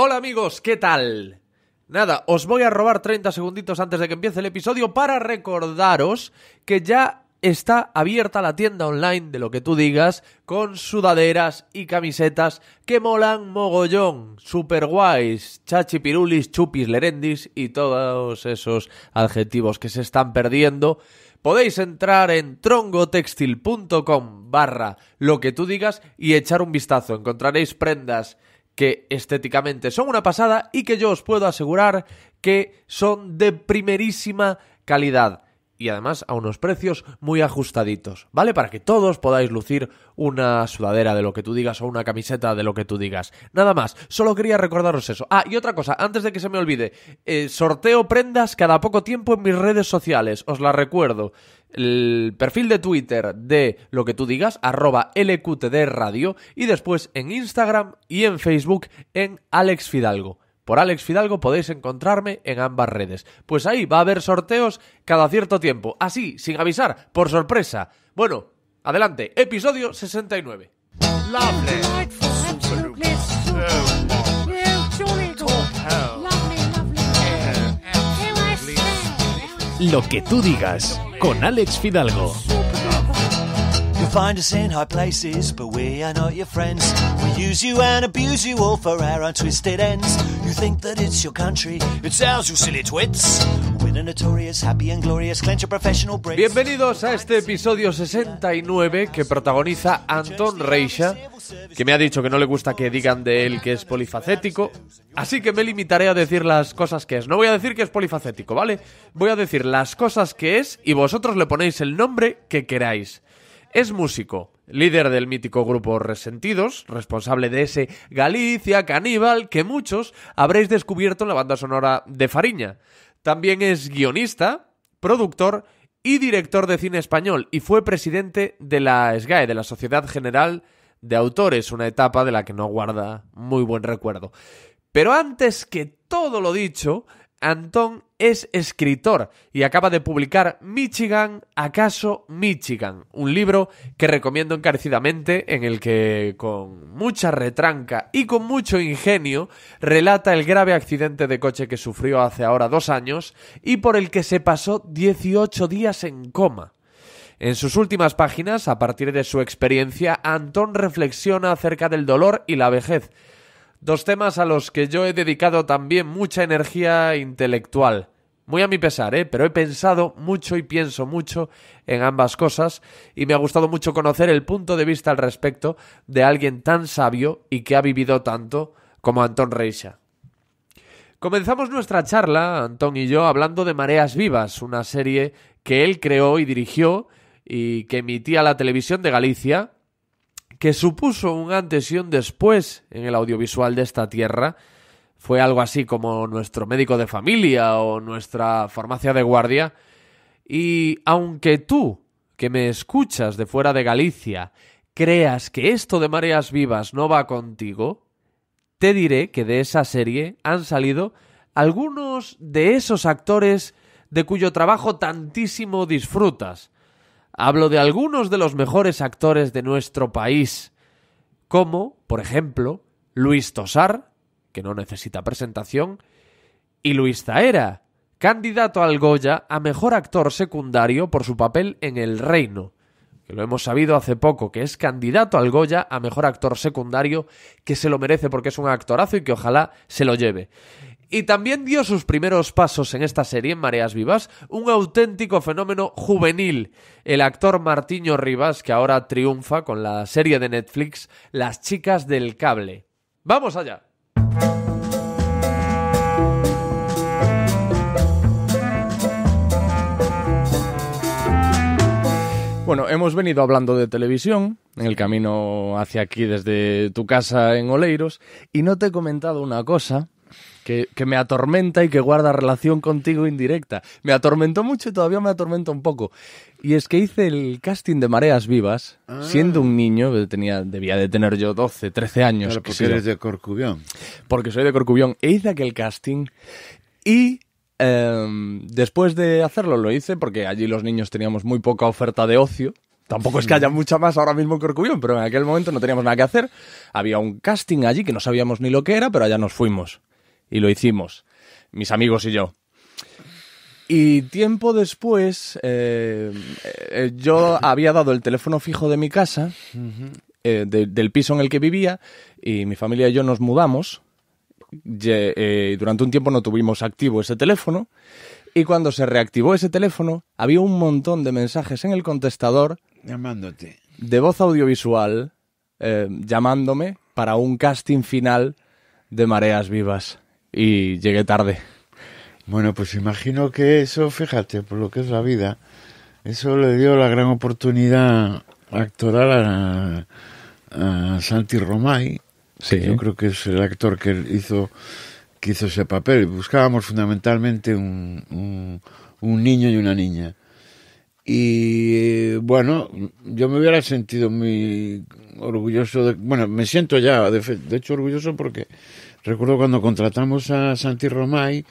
Hola amigos, ¿qué tal? Nada, os voy a robar 30 segunditos antes de que empiece el episodio para recordaros que ya está abierta la tienda online de lo que tú digas con sudaderas y camisetas que molan mogollón, super guays, chachipirulis, chupis, lerendis y todos esos adjetivos que se están perdiendo. Podéis entrar en trongotextil.com barra lo que tú digas y echar un vistazo. Encontraréis prendas que estéticamente son una pasada y que yo os puedo asegurar que son de primerísima calidad y además a unos precios muy ajustaditos, ¿vale? Para que todos podáis lucir una sudadera de lo que tú digas o una camiseta de lo que tú digas. Nada más, solo quería recordaros eso. Ah, y otra cosa, antes de que se me olvide, eh, sorteo prendas cada poco tiempo en mis redes sociales, os la recuerdo. El perfil de Twitter de lo que tú digas, arroba LQTD Radio, y después en Instagram y en Facebook en Alex Fidalgo. Por Alex Fidalgo podéis encontrarme en ambas redes. Pues ahí va a haber sorteos cada cierto tiempo. Así, sin avisar, por sorpresa. Bueno, adelante, episodio 69. Lo que tú digas con Alex Fidalgo. You'll find us in high places, but we are not your friends. We use you and abuse you all for our untwisted ends. You think that it's your country, it's ours, you silly twits. We're notorious, happy and glorious, clench a professional Brits. Bienvenidos a este episodio 69 que protagoniza Anton Reixa, que me ha dicho que no le gusta que digan de él que es polifacético, así que me limitaré a decir las cosas que es. No voy a decir que es polifacético, ¿vale? Voy a decir las cosas que es y vosotros le ponéis el nombre que queráis. Es músico, líder del mítico grupo Resentidos, responsable de ese Galicia caníbal que muchos habréis descubierto en la banda sonora de Fariña. También es guionista, productor y director de cine español y fue presidente de la SGAE, de la Sociedad General de Autores, una etapa de la que no guarda muy buen recuerdo. Pero antes que todo lo dicho, Antón es escritor y acaba de publicar Michigan, acaso Michigan, un libro que recomiendo encarecidamente en el que con mucha retranca y con mucho ingenio relata el grave accidente de coche que sufrió hace ahora dos años y por el que se pasó 18 días en coma. En sus últimas páginas, a partir de su experiencia, Antón reflexiona acerca del dolor y la vejez, Dos temas a los que yo he dedicado también mucha energía intelectual. Muy a mi pesar, ¿eh? Pero he pensado mucho y pienso mucho en ambas cosas y me ha gustado mucho conocer el punto de vista al respecto de alguien tan sabio y que ha vivido tanto como Antón Reixa. Comenzamos nuestra charla, Antón y yo, hablando de Mareas Vivas, una serie que él creó y dirigió y que emitía la televisión de Galicia que supuso un antes y un después en el audiovisual de esta tierra. Fue algo así como nuestro médico de familia o nuestra farmacia de guardia. Y aunque tú, que me escuchas de fuera de Galicia, creas que esto de Mareas Vivas no va contigo, te diré que de esa serie han salido algunos de esos actores de cuyo trabajo tantísimo disfrutas. Hablo de algunos de los mejores actores de nuestro país, como, por ejemplo, Luis Tosar, que no necesita presentación, y Luis Zaera, candidato al Goya a mejor actor secundario por su papel en El Reino, que lo hemos sabido hace poco, que es candidato al Goya a mejor actor secundario, que se lo merece porque es un actorazo y que ojalá se lo lleve. Y también dio sus primeros pasos en esta serie, en Mareas Vivas, un auténtico fenómeno juvenil, el actor Martiño Rivas, que ahora triunfa con la serie de Netflix Las chicas del cable. ¡Vamos allá! Bueno, hemos venido hablando de televisión en el camino hacia aquí desde tu casa en Oleiros y no te he comentado una cosa que, que, me atormenta y que guarda relación contigo indirecta. Me atormentó mucho y todavía me atormenta un poco. Y es que hice el casting de Mareas Vivas, ah. siendo un niño, tenía, debía de tener yo 12, 13 años. Claro, porque eres de Corcubión. Porque soy de Corcubión. E hice aquel casting y eh, después de hacerlo lo hice porque allí los niños teníamos muy poca oferta de ocio Tampoco es que haya mucha más ahora mismo en Corcubión, pero en aquel momento no teníamos nada que hacer. Había un casting allí que no sabíamos ni lo que era, pero allá nos fuimos. Y lo hicimos, mis amigos y yo. Y tiempo después, eh, eh, yo había dado el teléfono fijo de mi casa, eh, de- del piso en el que vivía, y mi familia y yo nos mudamos. Durante un tiempo no tuvimos activo ese teléfono. Y cuando se reactivó ese teléfono, había un montón de mensajes en el contestador Llamándote. de voz audiovisual llamándome para un casting final de Mareas Vivas. Y llegué tarde. Bueno, pues imagino que eso, fíjate, por lo que es la vida, eso le dio la gran oportunidad actoral a, a Santi Romay. Sí. que Yo creo que es el actor que hizo, que hizo ese papel. Buscábamos fundamentalmente un, un, un niño y una niña. Y eh, bueno, yo me hubiera sentido muy orgulloso de, bueno, me siento ya, de, fe- de hecho orgulloso porque recuerdo cuando contratamos a Santi Romay,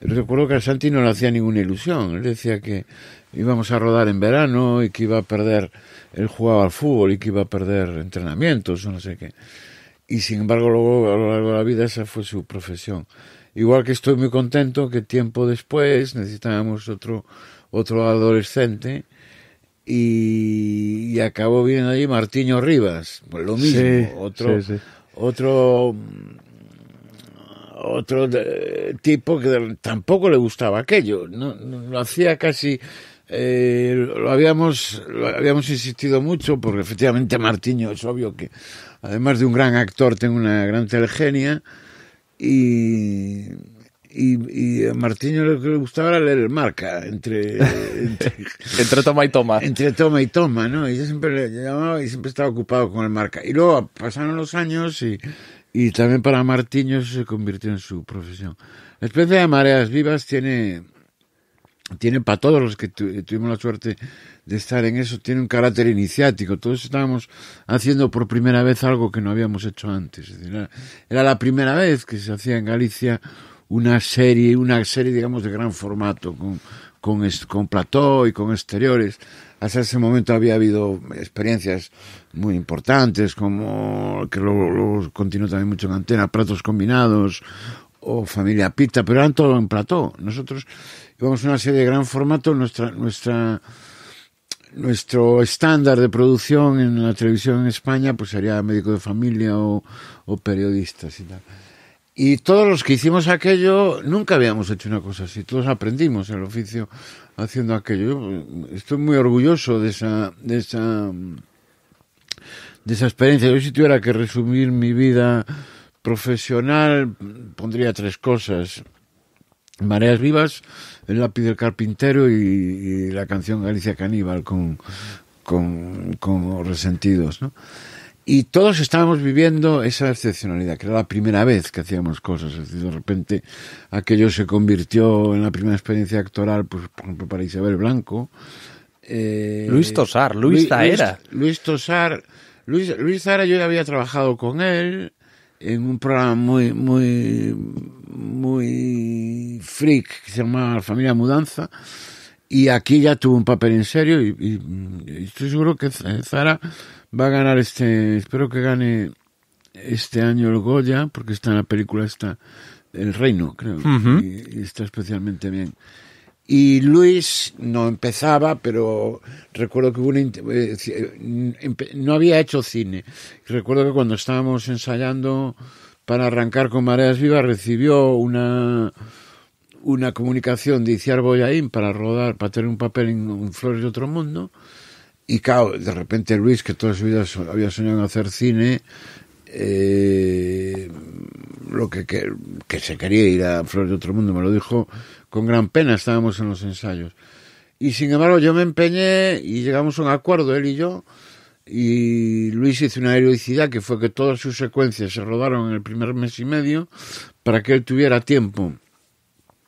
recuerdo que a Santi no le hacía ninguna ilusión, él decía que íbamos a rodar en verano y que iba a perder, él jugaba al fútbol y que iba a perder entrenamientos o no sé qué. Y sin embargo luego a lo largo de la vida esa fue su profesión. Igual que estoy muy contento que tiempo después necesitábamos otro otro adolescente y, y acabó viendo allí Martiño Rivas, pues lo mismo, Sí, otro sí, sí. otro otro de- tipo que de- tampoco le gustaba aquello, no, no- lo hacía casi eh, lo habíamos lo habíamos insistido mucho porque efectivamente Martiño es obvio que además de un gran actor tiene una gran telegenia y y, y a Martiño lo que le gustaba era leer el marca entre, entre Entre toma y toma. entre toma y toma, ¿no? Y yo siempre le llamaba y siempre estaba ocupado con el marca. Y luego pasaron los años y, y también para Martiño se convirtió en su profesión. La experiencia de Mareas Vivas tiene, tiene para todos los que tu- tuvimos la suerte de estar en eso, tiene un carácter iniciático. Todos estábamos haciendo por primera vez algo que no habíamos hecho antes. Era, la primera vez que se hacía en Galicia una serie, una serie, digamos, de gran formato, con, con, con plató y con exteriores. Hasta ese momento había habido experiencias muy importantes, como que luego, luego continuó también mucho en antena, platos combinados o familia pita, pero eran todo en plató. Nosotros íbamos a una serie de gran formato, nuestra, nuestra, nuestro estándar de producción en la televisión en España pues sería médico de familia o, o periodistas y tal. Y todos los que hicimos aquello nunca habíamos hecho una cosa así, todos aprendimos el oficio haciendo aquello. Yo estoy muy orgulloso de esa, de esa, de esa experiencia. Yo si tuviera que resumir mi vida profesional, pondría tres cosas. Mareas Vivas, el lápiz del carpintero y, y la canción Galicia Caníbal con, con, con resentidos, ¿no? Y todos estábamos viviendo esa excepcionalidad, que era la primera vez que hacíamos cosas. Es decir, de repente aquello se convirtió en la primera experiencia actoral, pues, por ejemplo, para Isabel Blanco. Eh, Luis Tosar, Luis Zaera. Luis, Luis Tosar. Luis, Luis Zaera yo ya había trabajado con él en un programa muy, muy, muy freak que se llamaba Familia Mudanza. Y aquí ya tuvo un papel en serio y, y- y estoy seguro que Zara va a ganar este, espero que gane este año el Goya, porque está en la película esta, El Reino, creo, y, y está especialmente bien. Y Luis no empezaba, pero recuerdo que hubo una, eh, eh, no había hecho cine. Recuerdo que cuando estábamos ensayando para arrancar con Mareas Vivas recibió una una comunicación de Iciar Boyaín para rodar, para tener un papel en, en Flores de Otro Mundo. Y claro, de repente Luis, que toda su vida había soñado en hacer cine, eh, lo que, que, se quería ir a Flores de Otro Mundo, me lo dijo con gran pena, estábamos en los ensayos. Y sin embargo yo me empeñé y llegamos a un acuerdo, él y yo, y Luis hizo una heroicidad que fue que todas sus secuencias se rodaron en el primer mes y medio para que él tuviera tiempo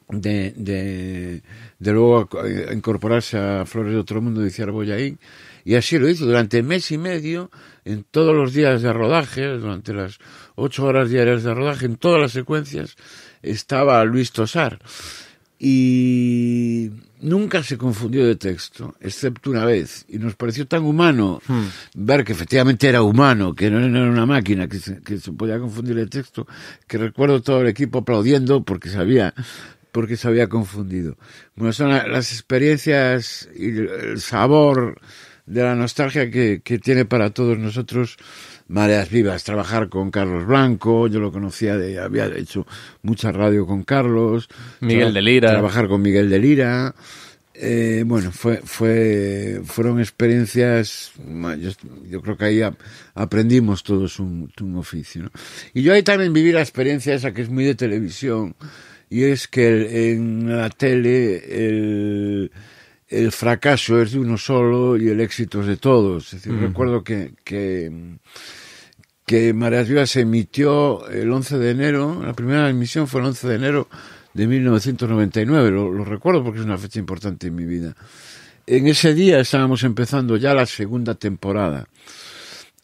de, de, de luego incorporarse a Flores de Otro Mundo de Ciar Boyaín. Y así lo hizo durante mes y medio, en todos los días de rodaje, durante las ocho horas diarias de rodaje, en todas las secuencias, estaba Luis Tosar. y nunca se confundió de texto, excepto una vez. Y nos pareció tan humano ver que efectivamente era humano, que no era una máquina, que se, que se podía confundir de texto, que recuerdo todo el equipo aplaudiendo porque sabía porque se había confundido. Bueno, son la- las experiencias y el sabor de la nostalgia que, que tiene para todos nosotros Mareas Vivas. Trabajar con Carlos Blanco, yo lo conocía, de, había hecho mucha radio con Carlos. Miguel de Lira. Trabajar con Miguel de Lira. Eh, bueno, fue, fue, fueron experiencias, yo, yo creo que ahí ap- aprendimos todos un, un oficio. ¿no? Y yo ahí también viví la experiencia esa que es muy de televisión, y es que el- en la tele el, el fracaso es de uno solo y el éxito es de todos. Es decir, recuerdo que, que, que Vivas se emitió el 11 de enero, la primera emisión fue el 11 de enero de 1999, lo, lo recuerdo porque es una fecha importante en mi vida. En ese día estábamos empezando ya la segunda temporada.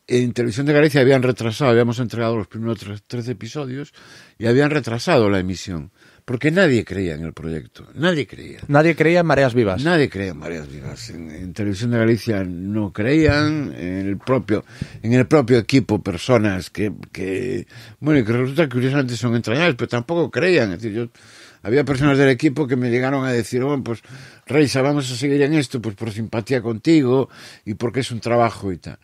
En Televisión de Galicia habían retrasado, habíamos entregado los primeros tres, tres episodios y habían retrasado la emisión, porque nadie creía en el proyecto, nadie creía. Nadie creía en Mareas Vivas. Nadie creía en Mareas Vivas. En, en Televisión de Galicia no creían, en el propio, en el propio equipo, personas que, que, bueno, y que resulta que curiosamente son entrañables, pero tampoco creían. Es decir, yo, había personas del equipo que me llegaron a decir, bueno, pues, Reisa, vamos a seguir en esto, pues por simpatía contigo y porque es un trabajo y tal.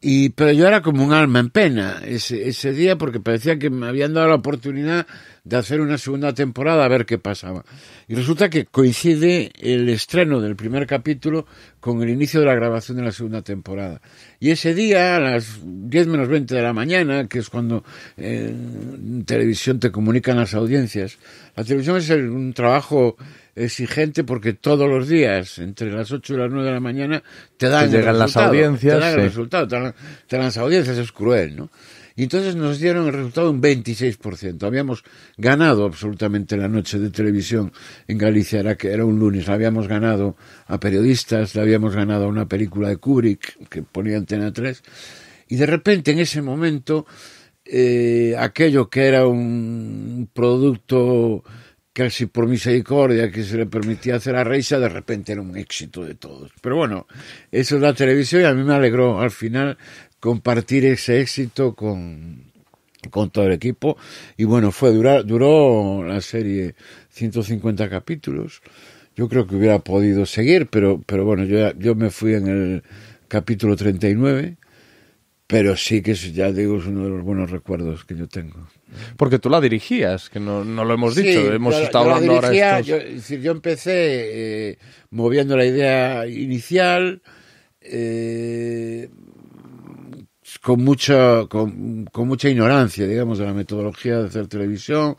Y, pero yo era como un alma en pena ese, ese día porque parecía que me habían dado la oportunidad de hacer una segunda temporada a ver qué pasaba. Y resulta que coincide el estreno del primer capítulo con el inicio de la grabación de la segunda temporada. Y ese día, a las 10 menos 20 de la mañana, que es cuando eh, en televisión te comunican las audiencias, la televisión es un trabajo exigente porque todos los días, entre las 8 y las 9 de la mañana, te dan Te el llegan las audiencias, Te dan el resultado, te dan, te dan las audiencias, es cruel, ¿no? Y entonces nos dieron el resultado un 26%. Habíamos ganado absolutamente la noche de televisión en Galicia, era, que era un lunes, la habíamos ganado a periodistas, la habíamos ganado a una película de Kubrick que ponía Antena 3. Y de repente, en ese momento, eh, aquello que era un producto casi por misericordia que se le permitía hacer a Reisa, de repente era un éxito de todos. Pero bueno, eso es la televisión y a mí me alegró al final compartir ese éxito con, con todo el equipo. Y bueno, fue durar, duró la serie 150 capítulos. Yo creo que hubiera podido seguir, pero, pero bueno, yo, yo me fui en el capítulo 39. Pero sí que es, ya digo, es uno de los buenos recuerdos que yo tengo. Porque tú la dirigías, que no, no lo hemos Sí, dicho. Hemos yo- estado yo la hablando ahora estos... yo, es decir, yo empecé eh, moviendo la idea inicial eh, con mucha con, con mucha ignorancia, digamos, de la metodología de hacer televisión.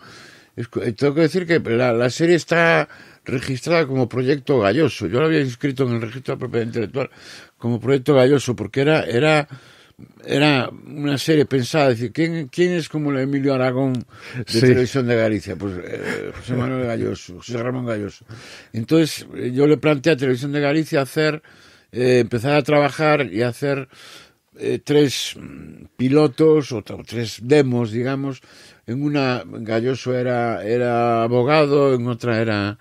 Es eh, tengo que decir que la, la serie está registrada como proyecto galloso. Yo la había inscrito en el registro de propiedad intelectual como proyecto galloso porque era era era una serie pensada, decir, ¿quién, quién es como el Emilio Aragón de Sí. Televisión de Galicia? Pues eh, José Manuel Galloso, José Ramón Galloso. Entonces eh, yo le planteé a Televisión de Galicia hacer, eh, empezar a trabajar y hacer eh, tres mm, pilotos o tres demos, digamos. En una Galloso era, era abogado, en otra era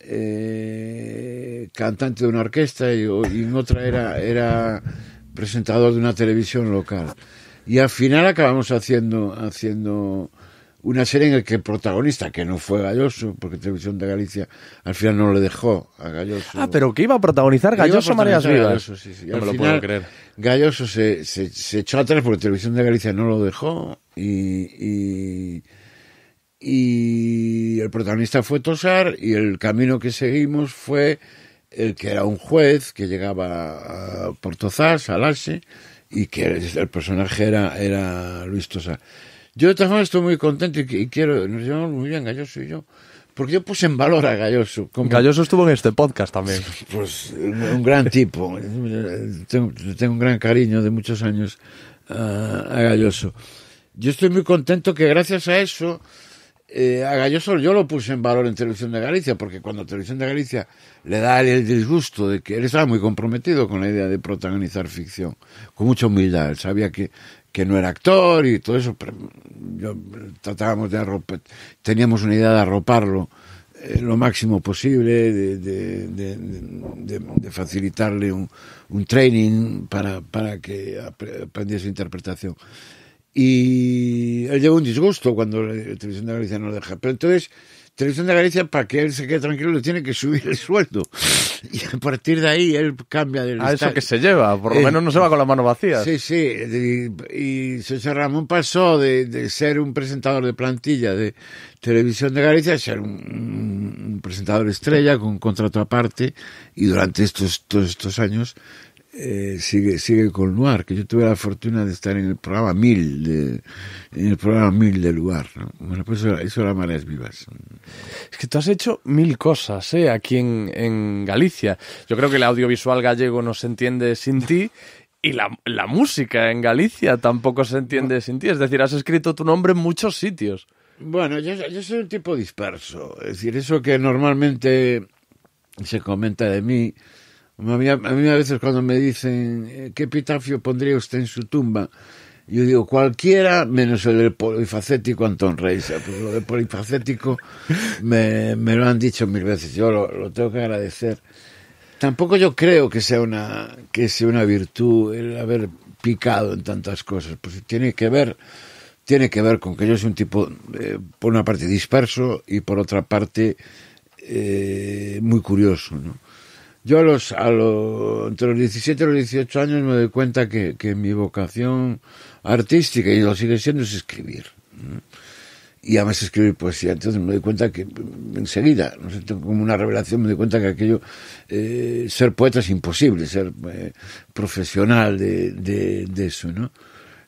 eh, cantante de una orquesta y, y en otra era, era presentador de una televisión local. Y al final acabamos haciendo, haciendo una serie en la que el protagonista, que no fue Galloso, porque Televisión de Galicia al final no le dejó a Galloso. Ah, pero que iba a protagonizar Galloso a Vivas. Galloso, sí, sí. No Al me lo final, puedo creer. Galloso se, se, se echó atrás porque Televisión de Galicia no lo dejó y, y, y el protagonista fue Tosar y el camino que seguimos fue el que era un juez que llegaba a Portozás, a y que el, el personaje era, era Luis Tosar. Yo de todas formas estoy muy contento y, y quiero, nos llevamos muy bien Galloso y yo, porque yo puse en valor a Galloso. Como, Galloso estuvo en este podcast también. pues un, gran tipo. Tengo, tengo un gran cariño de muchos años a, a Galloso. Yo estoy muy contento que gracias a eso, eh, a Galloso yo lo puse en valor en Televisión de Galicia, porque cuando Televisión de Galicia le da el disgusto de que él estaba muy comprometido con la idea de protagonizar ficción, con mucha humildad, él sabía que, que no era actor y todo eso, pero yo, tratábamos de arropar, teníamos una idea de arroparlo eh, lo máximo posible, de, de- de- de- facilitarle un, un training para, para que apre- aprendiese interpretación. Y él lleva un disgusto cuando la Televisión de Galicia no lo deja. Pero entonces, Televisión de Galicia, para que él se quede tranquilo, le tiene que subir el sueldo. Y a partir de ahí él cambia del A eso que se lleva, por lo Eh, menos no se va con las manos vacías. Sí, sí. Y, y José Ramón pasó de, de ser un presentador de plantilla de Televisión de Galicia a ser un, un presentador estrella con un contrato aparte y durante estos, todos estos años eh, sigue, sigue con Luar, que yo tuve la fortuna de estar en el programa 1000 de, en el programa 1000 de Luar. ¿no? Bueno, pues eso, eso era Mareas Vivas. Es que tú has hecho mil cosas, ¿eh? Aquí en, en Galicia. Yo creo que el audiovisual gallego no se entiende sin ti y la, la música en Galicia tampoco se entiende sin ti. Es decir, has escrito tu nombre en muchos sitios. Bueno, yo, yo soy un tipo disperso. Es decir, eso que normalmente se comenta de mí. A mí, a mí a veces cuando me dicen, eh, ¿qué epitafio pondría usted en su tumba? Yo digo, cualquiera menos el del polifacético Antón Reisa. Pues lo del polifacético me, me lo han dicho mil veces. Yo lo, lo tengo que agradecer. Tampoco yo creo que sea una que sea una virtud el haber picado en tantas cosas, pues tiene que ver tiene que ver con que yo soy un tipo eh, por una parte disperso y por otra parte eh, muy curioso, ¿no? Yo a los, a lo- entre los 17 y los 18 años me doy cuenta que, que mi vocación artística, y lo sigue siendo, es escribir. Y además escribir poesía. Entonces me doy cuenta que enseguida, no sé, tengo como una revelación, me doy cuenta que aquello, eh, ser poeta es imposible, ser eh, profesional de, de, de eso, ¿no?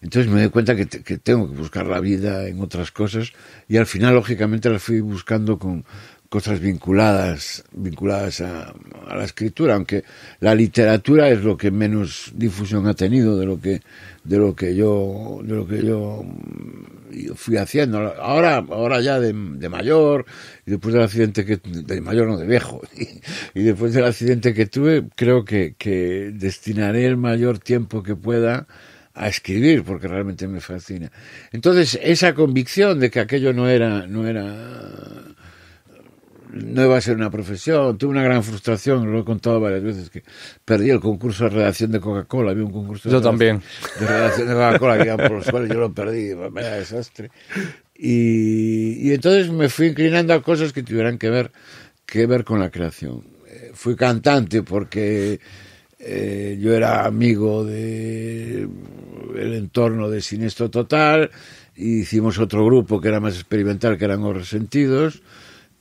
Entonces me doy cuenta que, que tengo que buscar la vida en otras cosas y al final, lógicamente, las fui buscando con cosas vinculadas vinculadas a, a la escritura, aunque la literatura es lo que menos difusión ha tenido de lo que de lo que yo de lo que yo mm, fui haciendo. Ahora ahora ya de, de mayor y después del accidente que de mayor no de viejo y, y después del accidente que tuve creo que, que destinaré el mayor tiempo que pueda a escribir porque realmente me fascina. Entonces, esa convicción de que aquello no era no era no iba a ser una profesión, tuve una gran frustración, lo he contado varias veces que perdí el concurso de redacción de Coca-Cola, había un concurso de Yo redacción- también. de redacción de Coca-Cola que iban por los suelos, yo lo perdí, vaya desastre. Y, y entonces me fui inclinando a cosas que tuvieran que ver que ver con la creación. Eh, fui cantante porque eh, yo era amigo de el entorno de Sinestro Total, hicimos otro grupo que era más experimental, que eran Los Resentidos,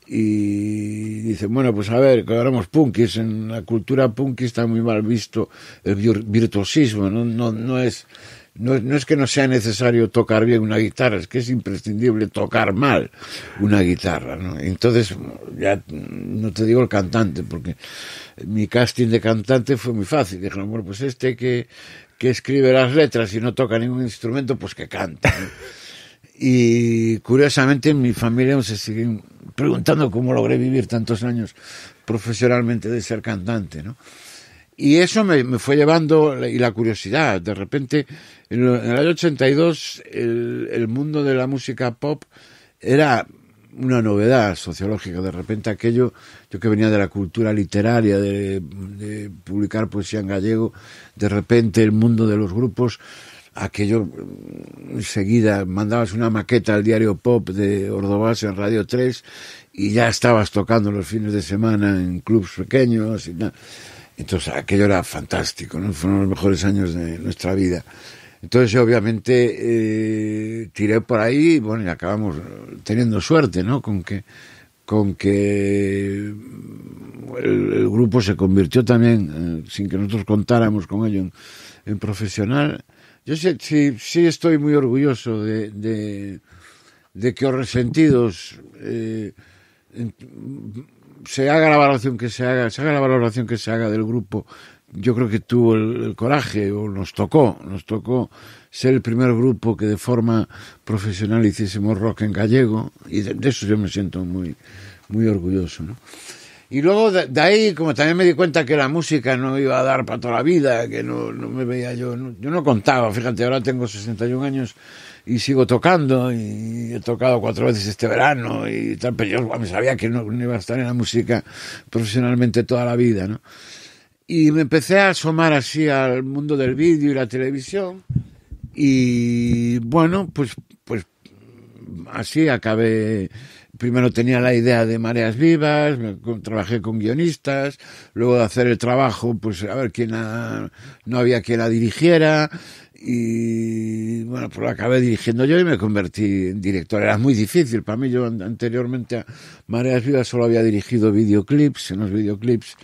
y dicen, bueno, pues a ver, que hagamos punkis, en la cultura punky está muy mal visto el vir- virtuosismo, no, no, no es... No, no es que no sea necesario tocar bien una guitarra, es que es imprescindible tocar mal una guitarra. Entonces, ya no te digo el cantante, porque mi casting de cantante fue muy fácil. Dijeron, bueno, pues este que, que escribe las letras y no toca ningún instrumento, pues que cante. ¿no? Y curiosamente en mi familia se siguen preguntando cómo logré vivir tantos años profesionalmente de ser cantante, ¿no? Y eso me, fue llevando, y la curiosidad, de repente, en, el año 82, el, el mundo de la música pop era una novedad sociológica. De repente aquello, yo que venía de la cultura literaria, de publicar poesía en gallego, de repente el mundo de los grupos, aquello mm, enseguida mandabas una maqueta al diario pop de Ordovás en Radio 3 y ya estabas tocando los fines de semana en clubs pequeños y tal. Entonces aquello era fantástico, ¿no? Fueron los mejores años de nuestra vida. Entonces obviamente eh, tiré por ahí bueno, y acabamos teniendo suerte, ¿no? Con que con que el, el grupo se convirtió también, eh, sin que nosotros contáramos con ello, en profesional. Yo sí, sí, sí estoy muy orgulloso de, de, que os resentidos eh, se haga la valoración que se haga, se haga la valoración que se haga del grupo, yo creo que tuvo el, coraje, o nos tocó, nos tocó ser el primer grupo que de forma profesional hiciésemos rock en gallego, y de, eso yo me siento muy, muy orgulloso. Y luego de, ahí, como también me di cuenta que la música no iba a dar para toda la vida, que no, no me veía yo, no- yo no contaba, fíjate, ahora tengo 61 años y sigo tocando y he tocado cuatro veces este verano y tal, pero yo bueno, sabía que no, no iba a estar en la música profesionalmente toda la vida, ¿no? Y me empecé a asomar así al mundo del vídeo y la televisión y bueno, pues, pues así acabé. Primero tenía la idea de Mareas Vivas, me- trabajé con guionistas, luego de hacer el trabajo, pues a ver quién no había quien la dirigiera y bueno, pues acabé dirigiendo yo y me convertí en director. Era muy difícil para mí, yo an- anteriormente a Mareas Vivas solo había dirigido videoclips, en los videoclips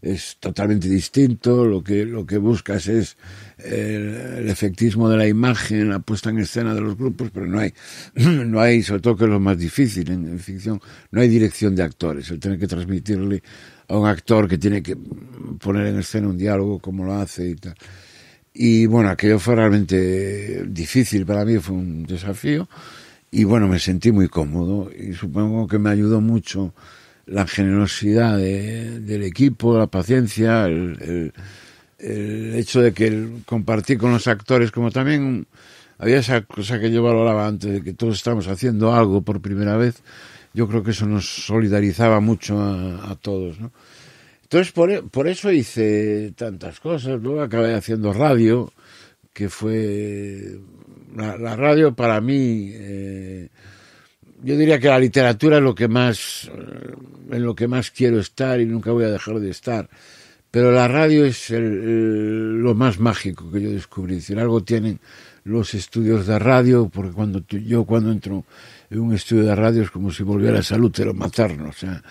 es totalmente distinto, lo que, lo que buscas es el, efectismo de la imagen, la puesta en escena de los grupos, pero no hay, no hay, sobre todo que es lo más difícil en, en ficción, no hay dirección de actores, el tener que transmitirle a un actor que tiene que poner en escena un diálogo como lo hace y tal. Y bueno, aquello fue realmente difícil para mí, fue un desafío. Y bueno, me sentí muy cómodo y supongo que me ayudó mucho la generosidad de- del equipo, la paciencia, el, hecho de que el- compartí con los actores, como también había esa cosa que yo valoraba antes, de que todos estamos haciendo algo por primera vez, yo creo que eso nos solidarizaba mucho a, todos, ¿no? Entonces, por, por eso hice tantas cosas. Luego acabé haciendo radio, que fue. La, la radio para mí. eh, yo diría que la literatura es lo que más. eh, en lo que más quiero estar y nunca voy a dejar de estar. Pero la radio es el- el- lo más mágico que yo descubrí. Es decir, algo tienen los estudios de radio, porque cuando yo cuando entro en un estudio de radio es como si volviera al útero materno. O sea,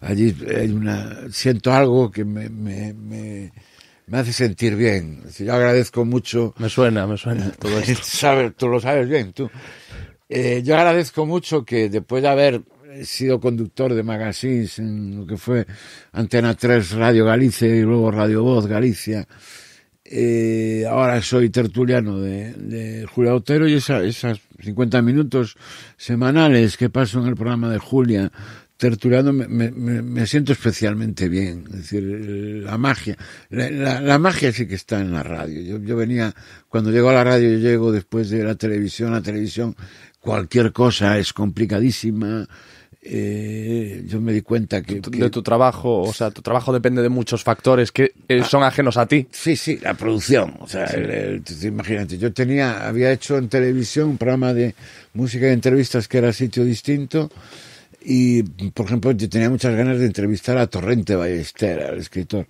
allí hay una, siento algo que me, me, me, me hace sentir bien. Yo agradezco mucho Me suena, me suena todo esto. Sabes, tú lo sabes bien, tú. Eh, yo agradezco mucho que después de haber sido conductor de magazines en lo que fue Antena 3 Radio Galicia y luego Radio Voz Galicia, eh, ahora soy tertuliano de, de Julia Otero y esa, esas 50 minutos semanales que paso en el programa de Julia tertuliano me, me, siento especialmente bien. Es decir, la magia, la magia sí que está en la radio. Yo, yo venía, cuando llego a la radio, yo llego después de la televisión, la televisión, cualquier cosa es complicadísima. Eh, yo me di cuenta que, que- De tu trabajo, o sea, tu trabajo depende de muchos factores que eh, son ajenos a ti. Sí, sí, la producción. O sea, el- el- tú- imagínate, yo tenía, había hecho en televisión un programa de música y entrevistas que era sitio distinto. Y, por ejemplo, yo tenía muchas ganas de entrevistar a Torrente Ballester, al escritor.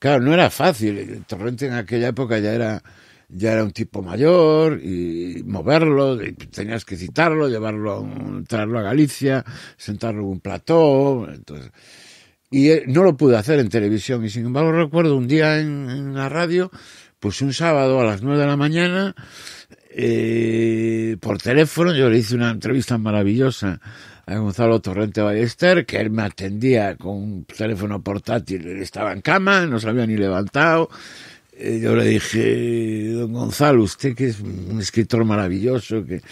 Claro, no era fácil. Torrente en aquella época ya era, ya era un tipo mayor y moverlo, tenías que citarlo, llevarlo, traerlo a Galicia, sentarlo en un plató. Entonces, y eh, no lo pude hacer en televisión. Y sin embargo recuerdo un día en, en la radio, pues un sábado a las nueve de la mañana, eh, por teléfono, yo le hice una entrevista maravillosa a Gonzalo Torrente Ballester, que él me atendía con un teléfono portátil, él estaba en cama, no se había ni levantado. Eh, yo le dije, don Gonzalo, usted que es un escritor maravilloso, que,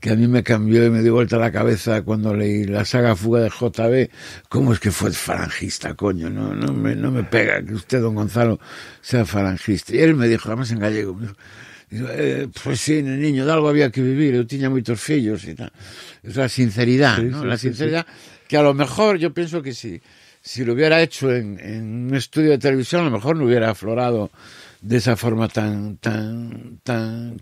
que a mí me cambió y me dio vuelta la cabeza cuando leí la saga Fuga de JB, ¿cómo es que fue falangista, coño? No, no, me, no me pega que usted, don Gonzalo, sea falangista. Y él me dijo, además en gallego, me dijo, eh, pues sí, niño, de algo había que vivir, yo tenía muchos fillos y tal. Es la sinceridad, Sí, ¿no? sí, la sí, sinceridad, que a lo mejor yo pienso que sí. Si lo hubiera hecho en, en un estudio de televisión, a lo mejor no hubiera aflorado de esa forma tan, tan, tan,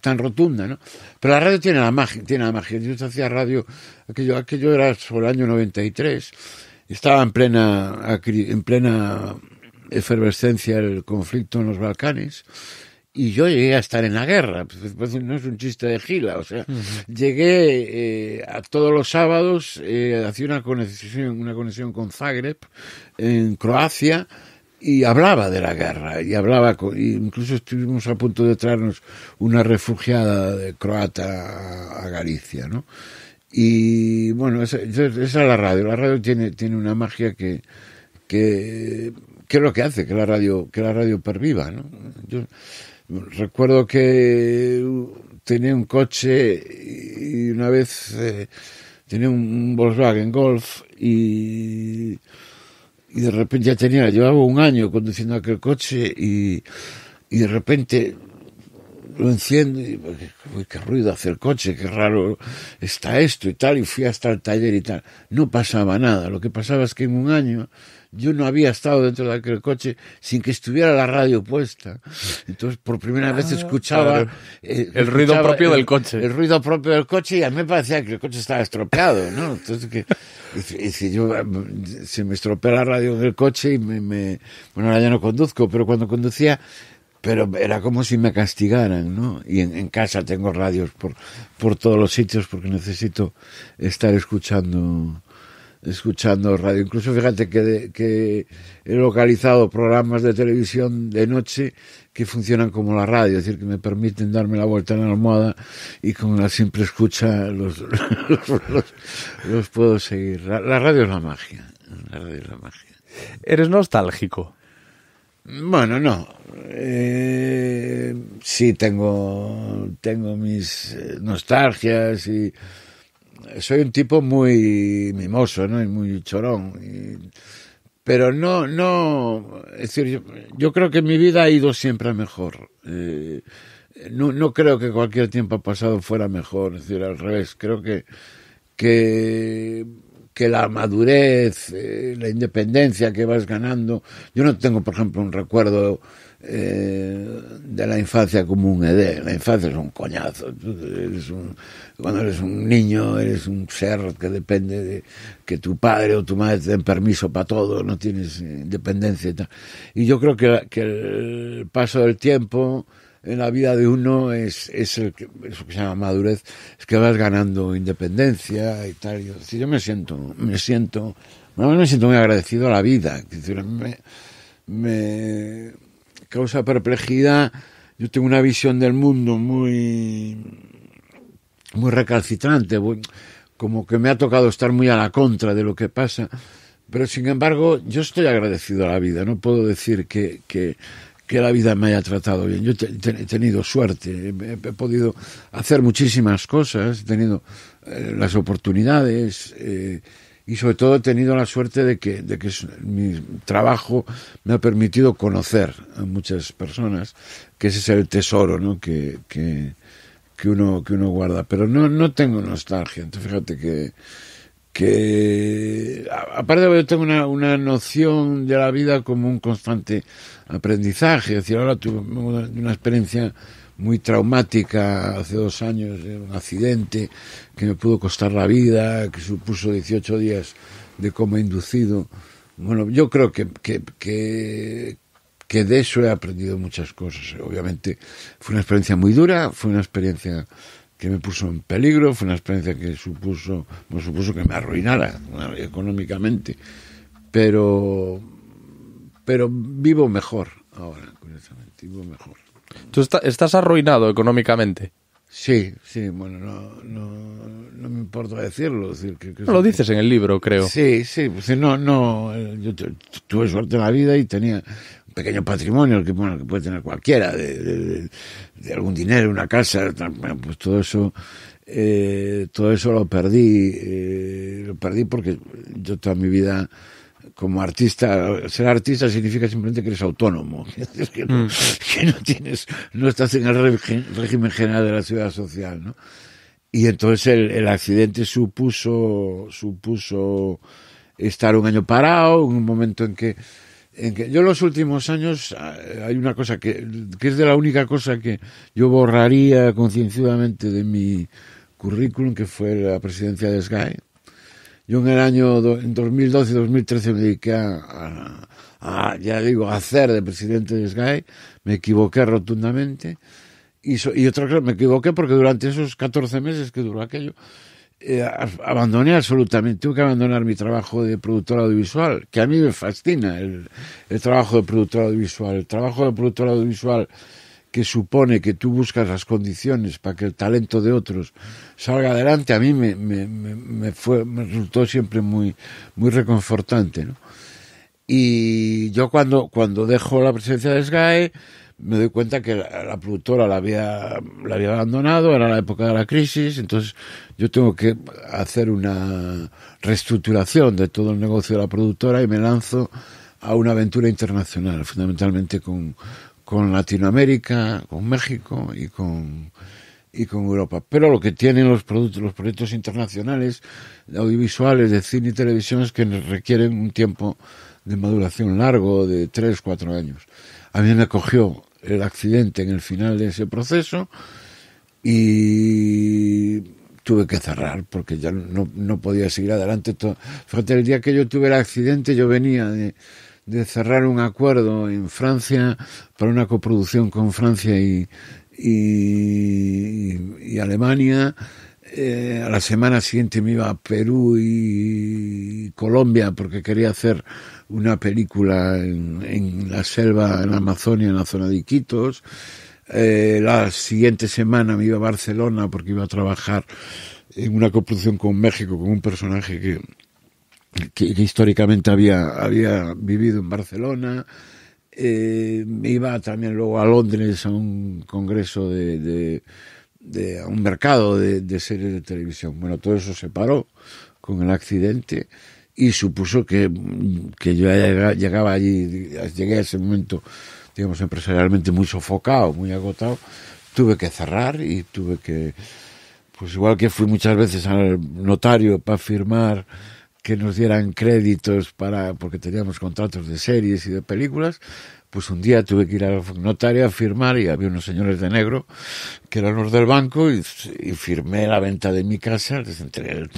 tan rotunda, ¿no? Pero la radio tiene la magia, tiene la magia. Yo hacía radio, aquello, aquello era sobre el año 93. Estaba en plena, en plena efervescencia el conflicto en los Balcanes. Y yo llegué a estar en la guerra, pues, pues, no es un chiste de gila, o sea, llegué eh, a todos los sábados, eh, hacía una conexión, una conexión con Zagreb, en Croacia, y hablaba de la guerra, y hablaba, con, incluso estuvimos a punto de traernos una refugiada de croata a, a Galicia, ¿no? Y bueno, esa, esa es la radio, la radio tiene, tiene una magia que, que, que es lo que hace que la radio, que la radio perviva, ¿no? Yo, Recuerdo que tenía un coche y una vez eh, tenía un Volkswagen Golf y, y de repente ya tenía, llevaba un año conduciendo aquel coche y, y de repente lo enciendo y uy, qué ruido hace el coche, qué raro está esto y tal, y fui hasta el taller y tal. No pasaba nada, lo que pasaba es que en un año yo no había estado dentro de aquel coche sin que estuviera la radio puesta. Entonces, por primera vez escuchaba... claro. eh, El ruido escuchaba propio el- del coche. El ruido propio del coche y a mí me parecía que el coche estaba estropeado, ¿no? Entonces, que, y, si yo, se me estropea la radio en el coche y me, me... Bueno, ahora ya no conduzco, pero cuando conducía pero era como si me castigaran, ¿no? Y en, en casa tengo radios por, por todos los sitios porque necesito estar escuchando escuchando radio. Incluso fíjate que, de- que he localizado programas de televisión de noche que funcionan como la radio, es decir, que me permiten darme la vuelta en la almohada y con la simple escucha los, los, los- los puedo seguir. La, la radio es la magia. La radio es la magia. ¿Eres nostálgico? Bueno, no. Eh, sí, tengo, tengo mis eh, nostalgias y soy un tipo muy mimoso, ¿no? Y muy chorón. pero no, no, es decir, yo, creo que mi vida ha ido siempre mejor. Eh, no, no creo que cualquier tiempo pasado fuera mejor, es decir, al revés. Creo que, que, que la madurez, eh, la independencia que vas ganando. Yo no tengo, por ejemplo, un recuerdo eh, de la infancia como un edé. La infancia es un coñazo. Eres un- cuando eres un niño, eres un ser que depende de que tu padre o tu madre te den permiso para todo, no tienes eh, independencia y tal. Y yo creo que, que el paso del tiempo en la vida de uno es, es el que, eso que se llama madurez, es que vas ganando independencia y tal. Yo, decir, yo me siento, me siento, me siento muy agradecido a la vida. Me, me causa perplejidad. Yo tengo una visión del mundo muy, muy recalcitrante, como que me ha tocado estar muy a la contra de lo que pasa. Pero sin embargo, yo estoy agradecido a la vida. No puedo decir que, que, que la vida me haya tratado bien. Yo he tenido suerte, he, he podido hacer muchísimas cosas, he tenido eh, las oportunidades eh, y sobre todo he tenido la suerte de que, de que mi trabajo me ha permitido conocer a muchas personas, que ese es el tesoro ¿no? que, que, que uno que uno guarda. Pero no no tengo nostalgia. Entonces fíjate que que aparte yo tengo una, una noción de la vida como un constante aprendizaje. Es decir ahora tuve una experiencia muy traumática hace dos años un accidente que me pudo costar la vida que supuso 18 días de coma inducido bueno yo creo que que, que de eso he aprendido muchas cosas. Obviamente fue una experiencia muy dura, fue una experiencia que me puso en peligro, fue una experiencia que supuso, me supuso que me arruinara económicamente, pero, pero vivo mejor ahora, curiosamente, vivo mejor. ¿Tú esta- estás arruinado económicamente? Sí, sí, bueno, no, no, no me importa decirlo. decir, que, que- Lo dices en el libro, creo. Sí, sí, pues no, no, eh, yo tu- tuve suerte en la vida y tenía un pequeño patrimonio, que, bueno, que puede tener cualquiera, de, de- de- algún dinero, una casa, bueno, pues todo eso, eh, todo eso lo perdí, eh, lo perdí porque yo toda mi vida como artista, ser artista significa simplemente que eres autónomo, es que no, que no tienes, no estás en el régimen, general de la ciudad social, ¿no? Y entonces el, el accidente supuso, supuso estar un año parado, en un momento en que, en que yo los últimos años eh, hay una cosa que, que es de la única cosa que yo borraría concienzudamente de mi currículum, que fue la presidencia de Sky. Yo en el año do- en 2012 y 2013 me dediqué a, a- ya digo, a hacer de presidente de Sky. Me equivoqué rotundamente. Y, y otra cosa, me equivoqué porque durante esos 14 meses que duró aquello, eh, abandoné absolutamente, tuve que abandonar mi trabajo de productor audiovisual, que a mí me fascina el, el trabajo de productor audiovisual. El trabajo de productor audiovisual que supone que tú buscas las condiciones para que el talento de otros salga adelante, a mí me, me, me, fue, me resultó siempre muy, muy reconfortante, ¿no? Y yo cuando, cuando dejo la presencia de Sky, me doy cuenta que la, la productora la había, la había abandonado, era la época de la crisis, entonces yo tengo que hacer una reestructuración de todo el negocio de la productora y me lanzo a una aventura internacional, fundamentalmente con, con Latinoamérica, con México y con y con Europa. Pero lo que tienen los productos, los proyectos internacionales audiovisuales de cine y televisión es que requieren un tiempo de maduración largo de tres, cuatro años. A mí me cogió el accidente en el final de ese proceso y tuve que cerrar porque ya no, no podía seguir adelante. Fíjate, el día que yo tuve el accidente yo venía de, de cerrar un acuerdo en Francia para una coproducción con Francia y, y, Alemania. Eh, a la semana siguiente me iba a Perú y Colombia porque quería hacer una película en, la selva, en la Amazonia, en la zona de Iquitos. Eh, la siguiente semana me iba a Barcelona porque iba a trabajar en una coproducción con México con un personaje que, que, históricamente había, había vivido en Barcelona. Eh, iba también luego a Londres a un congreso de, a un mercado de, series de televisión. Bueno, todo eso se paró con el accidente y supuso que, que yo llegaba allí, llegué a ese momento, digamos, empresarialmente muy sofocado, muy agotado, tuve que cerrar y tuve que, pues igual que fui muchas veces al notario para firmar que nos dieran créditos para porque teníamos contratos de series y de películas, pues un día tuve que ir al notario a firmar y había unos señores de negro que eran los del banco y, firmé la venta de mi casa, les entregué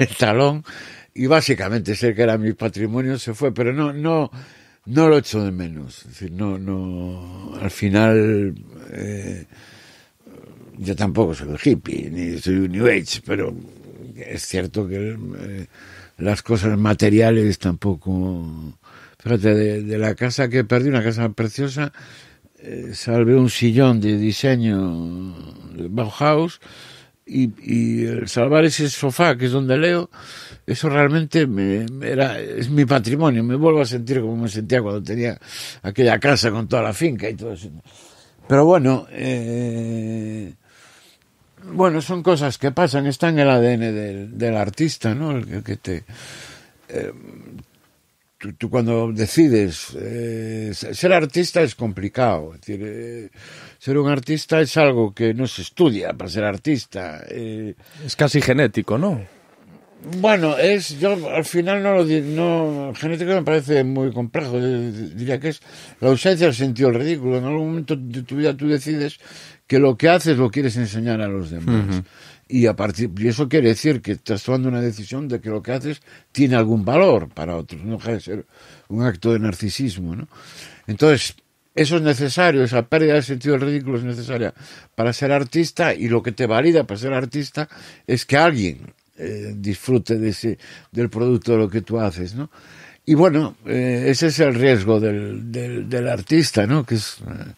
el, talón y básicamente sé que era mi patrimonio se fue, pero no no no lo echo de menos, decir, no no al final eh, yo tampoco soy un hippie ni soy un new age, pero es cierto que eh, las cosas materiales tampoco... Fíjate, de, la casa que perdí, una casa preciosa, eh, salvé un sillón de diseño de Bauhaus y, y el salvar ese sofá, que es donde leo, eso realmente me, era, es mi patrimonio. Me vuelvo a sentir como me sentía cuando tenía aquella casa con toda la finca y todo eso. Pero bueno, eh, bueno, son cosas que pasan, está en el ADN del, del artista, ¿no? El que te... Eh, tú, cuando decides eh, ser artista es complicado, es decir, eh, ser un artista es algo que no se estudia para ser artista. Eh, es casi genético, ¿no? Bueno, es yo al final no lo no genético me parece muy complejo. Diría que es la ausencia del sentido del ridículo. En algún momento de tu vida tú decides que lo que haces lo quieres enseñar a los demás. Y a partir y eso quiere decir que estás tomando una decisión de que lo que haces tiene algún valor para otros, no deja de ser un acto de narcisismo, ¿no? Entonces, eso es necesario, esa pérdida de sentido del ridículo es necesaria para ser artista y lo que te valida para ser artista es que alguien eh, disfrute de ese, del producto de lo que tú haces, ¿no? Y bueno, eh, ese es el riesgo del, del, del artista, ¿no? Que es eh,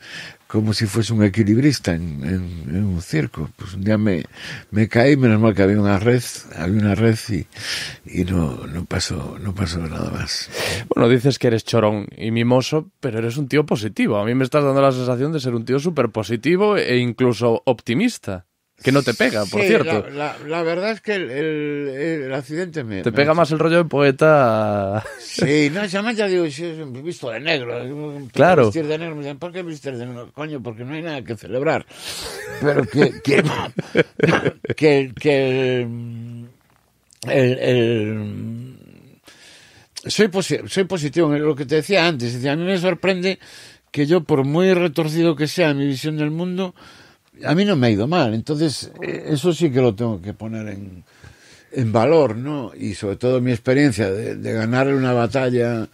como si fuese un equilibrista en, en, un circo. Pues un día me, me caí, menos mal que había una red, había una red y, y no, no, pasó, no pasó nada más. Bueno, dices que eres chorón y mimoso, pero eres un tío positivo. A mí me estás dando la sensación de ser un tío súper positivo e incluso optimista. Que no te pega, por sí, cierto. La, la, la, verdad es que el, el, el accidente me... Te me pega más el rollo de poeta... Sí, no, además ya digo, si he visto de negro. Claro. Vestir de negro, me dicen, ¿por qué vestir de negro? Coño, porque no hay nada que celebrar. Pero que... que, que, que el, el, soy, posi soy positivo en lo que te decía antes. Es decir, a mí me sorprende que yo, por muy retorcido que sea mi visión del mundo a mí no me ha ido mal, entonces eso sí que lo tengo que poner en, en valor, ¿no? Y sobre todo mi experiencia de, de ganar una batalla,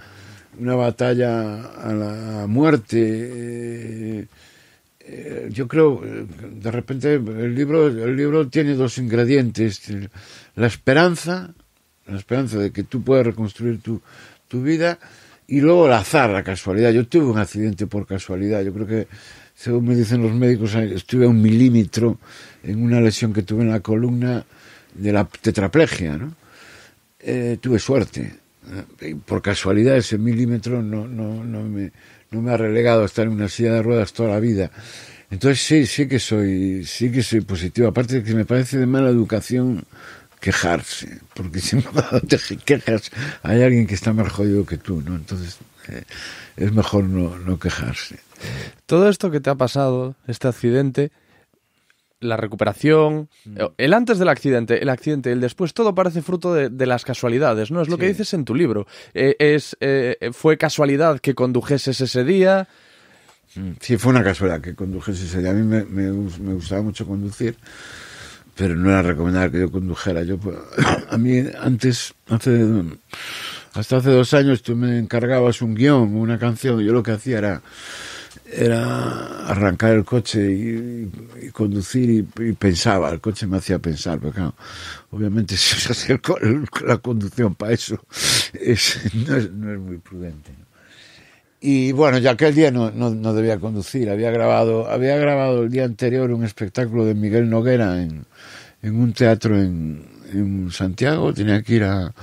una batalla a la muerte. Eh, eh, yo creo, de repente, el libro, el libro tiene dos ingredientes: la esperanza, la esperanza de que tú puedas reconstruir tu, tu vida, y luego el azar, la casualidad. Yo tuve un accidente por casualidad. Yo creo que según me dicen los médicos, estuve a un milímetro en una lesión que tuve en la columna de la tetraplegia, ¿no? Eh, tuve suerte. Eh, por casualidad ese milímetro no, no, no, me, no me ha relegado a estar en una silla de ruedas toda la vida. Entonces sí, sí que soy, sí que soy positivo. Aparte de que me parece de mala educación quejarse, porque si cuando te quejas hay alguien que está más jodido que tú, ¿no? Entonces eh, es mejor no, no quejarse. Todo esto que te ha pasado, este accidente, la recuperación, Mm. eh, el antes del accidente, el accidente, el después, todo parece fruto de, de las casualidades, ¿no? Es lo que dices en tu libro. Eh, es, eh, fue casualidad que condujeses ese día. Mm, Sí, fue una casualidad que condujese ese día. A mí me, me gustaba mucho conducir, pero no era recomendable que yo condujera. Yo, pues, a mí antes, hace, hasta hace dos años, tú me encargabas un guion, una canción, yo lo que hacía era, era arrancar el coche y, conducir y, pensaba, el coche me hacía pensar, pero claro, obviamente si co- el- la conducción para eso, es, no, es, no es muy prudente. Y bueno, ya aquel día no, no, no debía conducir. Había grabado, había grabado el día anterior un espectáculo de Miguel Noguera en, en un teatro en, en Santiago. Tenía que ir a,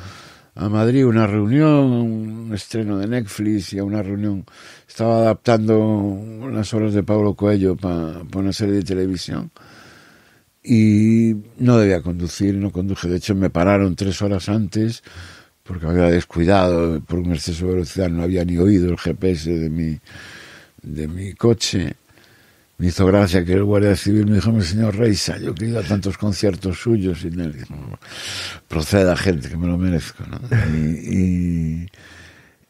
a Madrid a una reunión, un estreno de Netflix y a una reunión. Estaba adaptando las obras de Pablo Coelho para una serie de televisión. Y no debía conducir, no conduje. De hecho, me pararon tres horas antes porque había descuidado por un exceso de velocidad, no había ni oído el GPS de mi, de mi coche. Me hizo gracia que el guardia civil me dijo, mi señor Reisa, yo que he ido a tantos conciertos suyos y él dijo, proceda gente, que me lo merezco. ¿no? Y,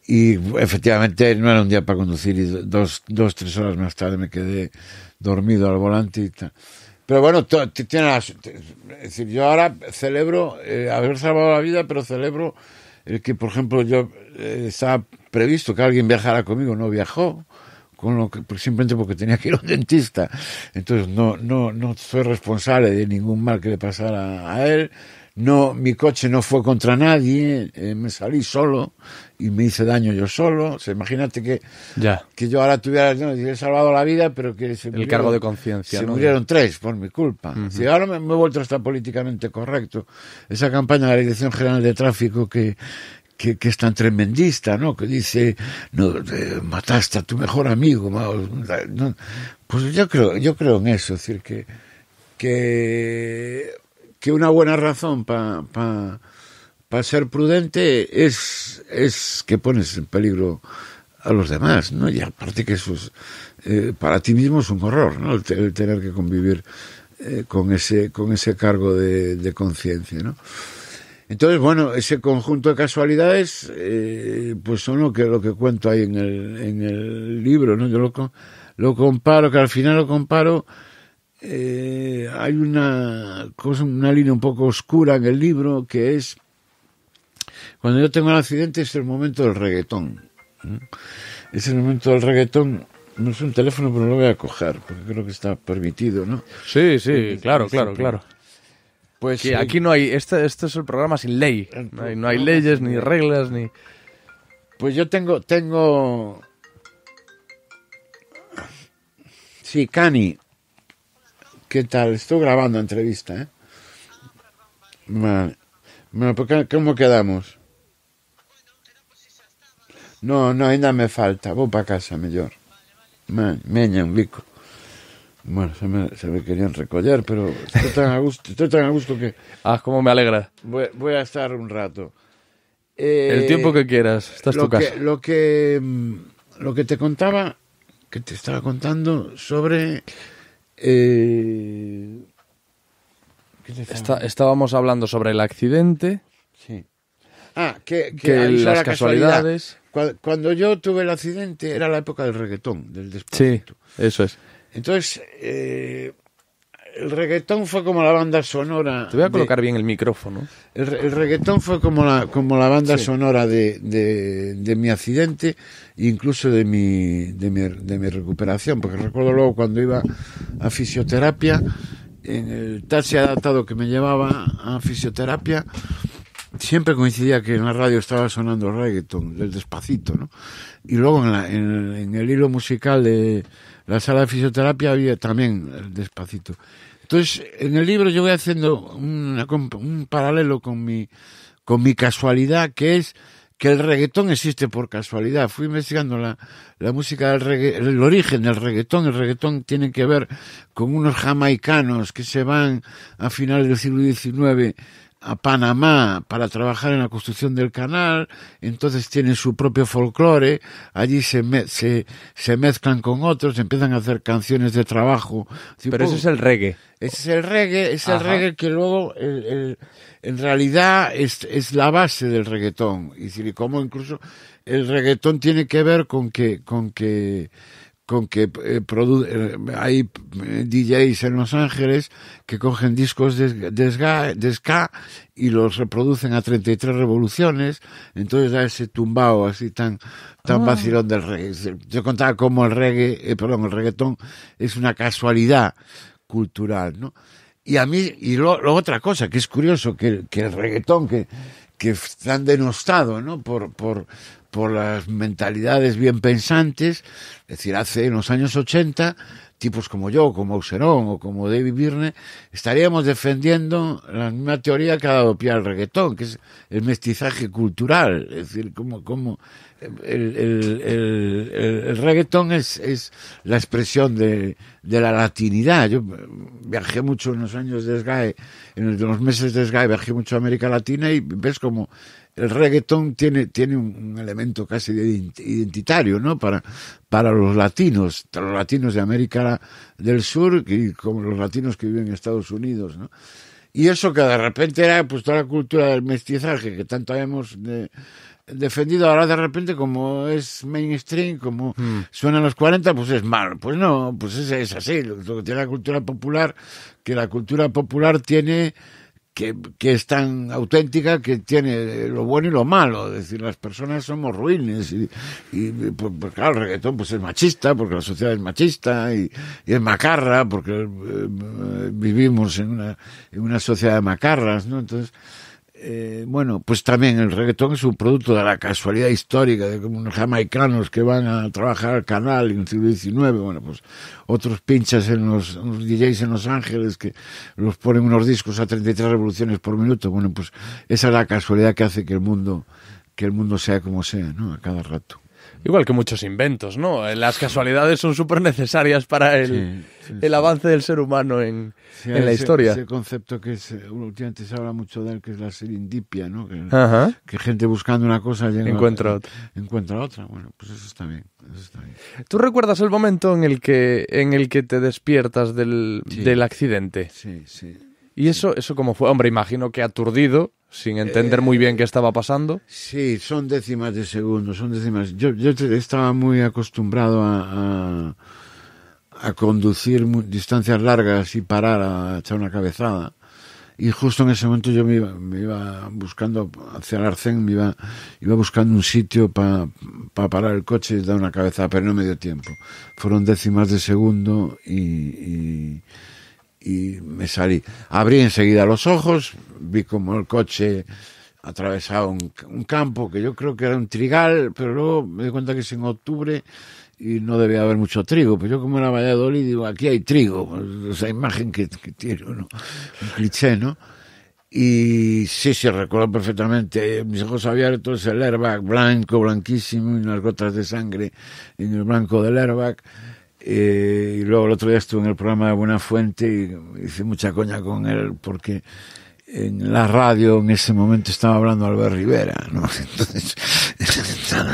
y, y, efectivamente no era un día para conducir y dos, dos, tres horas más tarde me quedé dormido al volante y tal. Pero bueno, tiene es decir, yo ahora celebro eh, haber salvado la vida, pero celebro el que, por ejemplo, yo eh, estaba previsto que alguien viajara conmigo, no viajó, con lo que simplemente porque tenía que ir a un dentista. Entonces no, no, no soy responsable de ningún mal que le pasara a él. No, mi coche no fue contra nadie, eh, me salí solo y me hice daño yo solo. O sea, imagínate que, ya. que yo ahora tuviera, no, he salvado la vida, pero que se el murieron, cargo de conciencia. Se ¿no? murieron tres por mi culpa. Uh -huh. Si ahora me, me, he vuelto hasta políticamente correcto. Esa campaña de la Dirección General de Tráfico que, que, que, es tan tremendista, ¿no? Que dice, no, eh, mataste a tu mejor amigo. No, pues yo creo, yo creo en eso, es decir, que, que, que una buena razón para pa, pa ser prudente es, es que pones en peligro a los demás, ¿no? Y aparte que eso es, eh, para ti mismo es un horror, ¿no? El, tener que convivir eh, con ese, con ese cargo de, de conciencia, ¿no? Entonces, bueno, ese conjunto de casualidades, eh, pues son lo que, lo que cuento ahí en el, en el libro, ¿no? Yo lo, lo comparo, que al final lo comparo, eh, hay una cosa, una línea un poco oscura en el libro, que es, cuando yo tengo el accidente es el momento del reggaetón. ¿no? Es el momento del reggaetón, no es un teléfono, pero lo voy a coger, porque creo que está permitido, ¿no? Sí, sí, claro, claro, claro. Pues sí, aquí no hay, este, este es el programa sin ley, no hay, no hay leyes ni reglas ni. Pues yo tengo, tengo, sí, Cani, ¿qué tal? Estoy grabando entrevista, ¿eh? Vale, bueno, pues, ¿cómo quedamos? No, no, ainda me falta, vou para casa mellor. Man, meña un bico. Bueno, se me, se me querían recoller, pero estoy tan a gusto, estoy tan a gusto que... Ah, cómo me alegra. Voy, voy a estar un rato. Eh, El tiempo que quieras, estás lo tu casa. Que, lo, que, mm, lo que te contaba, que te estaba contando sobre... Eh, Está, estábamos hablando sobre el accidente. Sí. Ah, que, que, que las casualidades. Cuando, cuando, yo tuve el accidente era la época del reggaetón, del despacito. Sí, eso es. Entonces, eh, el reggaetón fue como la banda sonora. Te voy a colocar de, bien el micrófono. El, el, reggaetón fue como la, como la banda sí. sonora de, de, de, mi accidente, incluso de mi, de mi, de mi recuperación, porque recuerdo luego cuando iba a fisioterapia, en el taxi adaptado que me llevaba a fisioterapia, siempre coincidía que en la radio estaba sonando reggaeton, del despacito, ¿no? Y luego en, la, en, en, el hilo musical de la sala de fisioterapia había también el despacito. Entonces, en el libro yo voy haciendo una, un paralelo con mi, con mi casualidad, que es que el reggaetón existe por casualidad. Fui investigando la, la música del reggaetón, el origen del reggaetón. El reggaetón tiene que ver con unos jamaicanos que se van a finales del siglo XIX a Panamá para trabajar en la construcción del canal, entonces tienen su propio folclore, allí se, me- se, se mezclan con otros, empiezan a hacer canciones de trabajo. Pero ese es el reggae. Ese es el reggae, es el reggae que luego el- el- en realidad es, es la base del reggaetón. Y como incluso el reggaetón tiene que ver con que, con que, con que eh, eh, hay eh, DJs en Los Ángeles que cogen discos de, de ska, de ska y los reproducen a 33 revoluciones, entonces da ese tumbao así tan, tan vacilón del reggae. Yo contaba cómo el reggae, eh, perdón, el reggaetón es una casualidad cultural, ¿no? Y a mí, y lo, lo otra cosa que es curioso, que, que el reggaetón que, que tan denostado, ¿no? Por, por, por las mentalidades bien pensantes, es decir, hace en los años 80, tipos como yo, como Auserón o como David Byrne, estaríamos defendiendo la misma teoría que ha dado pie al reggaetón, que es el mestizaje cultural, es decir, como, como el, el- el reggaetón es, es la expresión de, de la latinidad. Yo viajé mucho en los años de SGAE, en los meses de SGAE viajé mucho a América Latina y ves como el reggaetón tiene, tiene un, elemento casi de ident- identitario, ¿no? Para, para los latinos, para los latinos de América del Sur y como los latinos que viven en Estados Unidos, ¿no? Y eso que de repente era pues toda la cultura del mestizaje que tanto hemos de- defendido ahora de repente como es mainstream, como suena en los 40, pues es malo. Pues no, pues es, es así, lo, lo que tiene la cultura popular, que la cultura popular tiene que, que es tan auténtica que tiene lo bueno y lo malo. Es decir, las personas somos ruines y, y pues, pues, claro, el reggaetón pues es machista porque la sociedad es machista y, y es macarra porque eh, eh, vivimos en una, en una sociedad de macarras, ¿no? Entonces, eh, bueno, pues también el reggaetón es un producto de la casualidad histórica de como unos jamaicanos que van a trabajar al canal en el siglo XIX, bueno, pues otros pinchas en los, DJs en Los Ángeles que los ponen unos discos a 33 revoluciones por minuto, bueno, pues esa es la casualidad que hace que el mundo que el mundo sea como sea, ¿no? A cada rato. Igual que muchos inventos, ¿no? Las casualidades son súper necesarias para el, Sí, sí, el sí. avance del ser humano en, en la ese- historia. Ese concepto que es, eh, últimamente se habla mucho de él, que es la serendipia, ¿no? Que, Ajá. que gente buscando una cosa llega- Encuentra otra. Encuentra otra. Bueno, pues eso está bien. Eso está bien. ¿Tú recuerdas el momento en el que, en el que te despiertas del, del accidente? Sí, sí. ¿Y eso, eso cómo fue? Hombre, imagino que aturdido, sin entender muy bien qué estaba pasando. Sí, son décimas de segundo, son décimas. Yo, yo estaba muy acostumbrado a, a, conducir distancias largas y parar a echar una cabezada. Y justo en ese momento yo me iba, buscando hacia el arcén, me iba, iba buscando un sitio para parar el coche y dar una cabezada, pero no me dio tiempo. Fueron décimas de segundo y, y me salí. Abrí enseguida los ojos, vi como el coche atravesaba un, un campo que yo creo que era un trigal, pero luego me di cuenta que es en octubre y no debía haber mucho trigo. Pues yo como era Valladolid digo, aquí hay trigo, pues, esa imagen que, que tiene uno, un cliché, ¿no? Y sí, sí, recuerdo perfectamente. Mis ojos abiertos, el airbag blanco, blanquísimo, y unas gotas de sangre en el blanco del airbag. Eh, y luego el otro día estuve en el programa de Buena Fuente y hice mucha coña con él porque en la radio en ese momento estaba hablando Albert Rivera, ¿no? Entonces,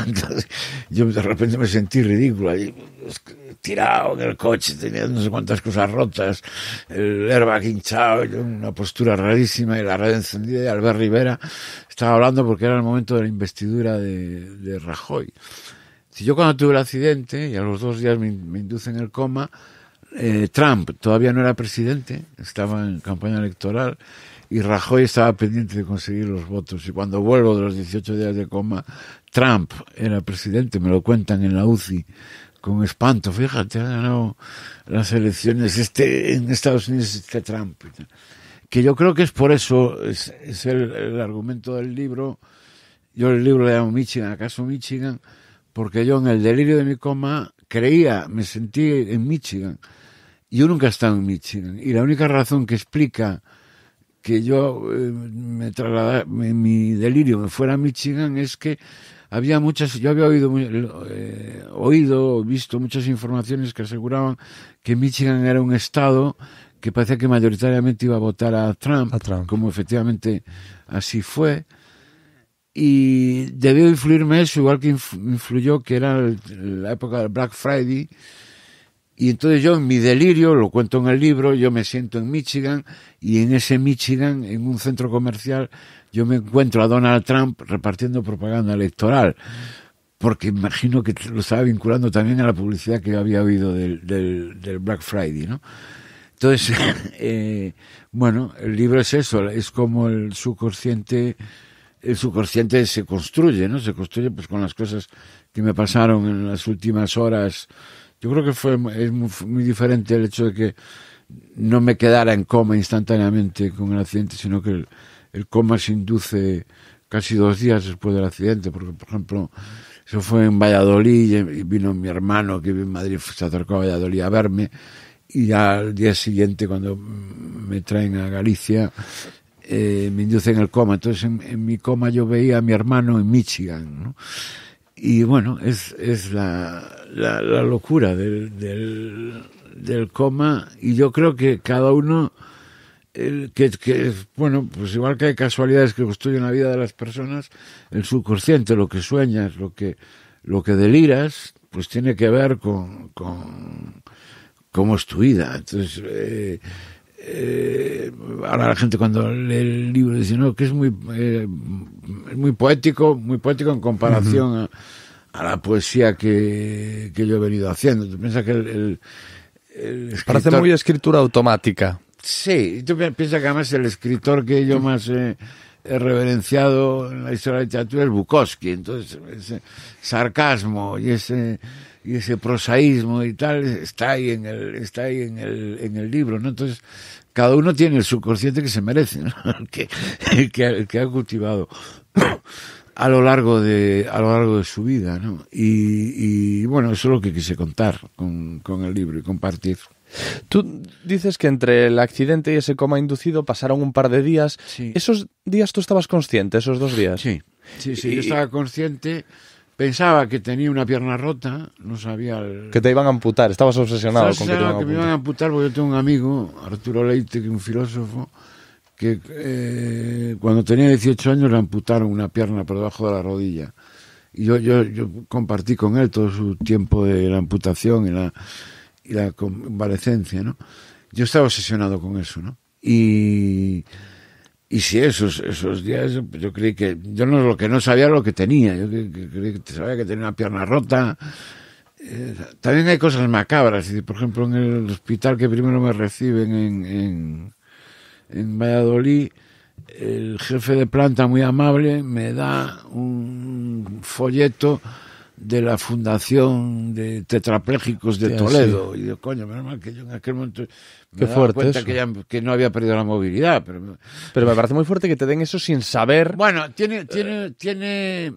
entonces, yo de repente me sentí ridículo allí, tirado en el coche, tenía no sé cuántas cosas rotas, el airbag hinchado, una postura rarísima y la radio encendida y Albert Rivera estaba hablando porque era el momento de la investidura de, de Rajoy. Si yo cuando tuve el accidente y a los dos días me, inducen el coma, eh, Trump todavía no era presidente, estaba en campaña electoral y Rajoy estaba pendiente de conseguir los votos. Y cuando vuelvo de los 18 días de coma, Trump era presidente, me lo cuentan en la UCI con espanto. Fíjate, ha ganado las elecciones este, en Estados Unidos este Trump. Que yo creo que es por eso, es, es el, el argumento del libro. Yo el libro le llamo Michigan, ¿acaso Michigan? Porque yo en el delirio de mi coma creía, me sentí en Michigan. Yo nunca he estado en Michigan. Y la única razón que explica que yo eh, me trasladara, mi, mi delirio me fuera a Michigan es que había muchas, yo había oído, eh, oído, visto muchas informaciones que aseguraban que Michigan era un estado que parecía que mayoritariamente iba a votar a Trump, A Trump. como efectivamente así fue. Y debió influirme eso, igual que inf- influyó que era la época del Black Friday. Y entonces yo en mi delirio, lo cuento en el libro, yo me siento en Michigan y en ese Michigan, en un centro comercial, yo me encuentro a Donald Trump repartiendo propaganda electoral. Porque imagino que lo estaba vinculando también a la publicidad que había oído del, del, del Black Friday, ¿no? Entonces, eh, bueno, el libro es eso, es como el subconsciente, el subconsciente se construye, ¿no? Se construye pues con las cosas que me pasaron en las últimas horas. Yo creo que fue es muy, diferente el hecho de que no me quedara en coma instantáneamente con el accidente, sino que el, coma se induce casi dos días después del accidente, porque por ejemplo, eso fue en Valladolid y vino mi hermano que vive en Madrid, se acercó a Valladolid a verme y al día siguiente cuando me traen a Galicia eh, me inducen el coma. Entonces en, mi coma yo veía a mi hermano en Michigan. Y bueno, es, es la, la, locura del, del, del coma y yo creo que cada uno el, que, que, bueno, pues igual que hay casualidades que construyen la vida de las personas, el subconsciente, lo que sueñas, lo que, lo que deliras, pues tiene que ver con, con cómo es tu vida. Entonces, eh, eh, ahora la gente cuando lee el libro dice, no, que es muy, eh, muy poético, muy poético en comparación a, a la poesía que, que yo he venido haciendo. Tú piensas que el, el, el Parece escritor- muy escritura automática. Sí, tú pi- piensas que además el escritor que yo más eh, he reverenciado en la historia de la literatura es Bukowski, entonces ese sarcasmo y ese y ese prosaísmo y tal está ahí en el está ahí en el en el libro, ¿no? Entonces cada uno tiene el subconsciente que se merece, ¿no? El que, el que, el que ha cultivado a lo largo de a lo largo de su vida, ¿no? Y, y bueno, eso es lo que quise contar con, con el libro y compartir. Tú dices que entre el accidente y ese coma inducido pasaron un par de días. Sí. ¿Esos días tú estabas consciente, esos dos días? Sí, sí, sí. Y- Yo estaba consciente, pensaba que tenía una pierna rota, no sabía el... Que te iban a amputar, estabas obsesionado con que te iban a obsesionado que me iban a amputar. amputar porque yo tengo un amigo, Arturo Leite, que es un filósofo, que eh, cuando tenía 18 años le amputaron una pierna por debajo de la rodilla. Y yo, yo, yo compartí con él todo su tiempo de la amputación y la, y la convalecencia, ¿no? Yo estaba obsesionado con eso, ¿no? Y, y sí, esos, esos días yo, creí que, yo no lo que no sabía lo que tenía, yo cre- que- creí que sabía que tenía una pierna rota, eh, también hay cosas macabras. Por ejemplo, en el hospital que primero me reciben en, en, en Valladolid, el jefe de planta muy amable me da un folleto de la Fundación de Tetrapléjicos de Toledo. Y yo, coño, menos mal que yo en aquel momento me Qué daba fuerte cuenta eso. que, ya, que no había perdido la movilidad. Pero, me- Pero me parece muy fuerte que te den eso sin saber. bueno, tiene, tiene, tiene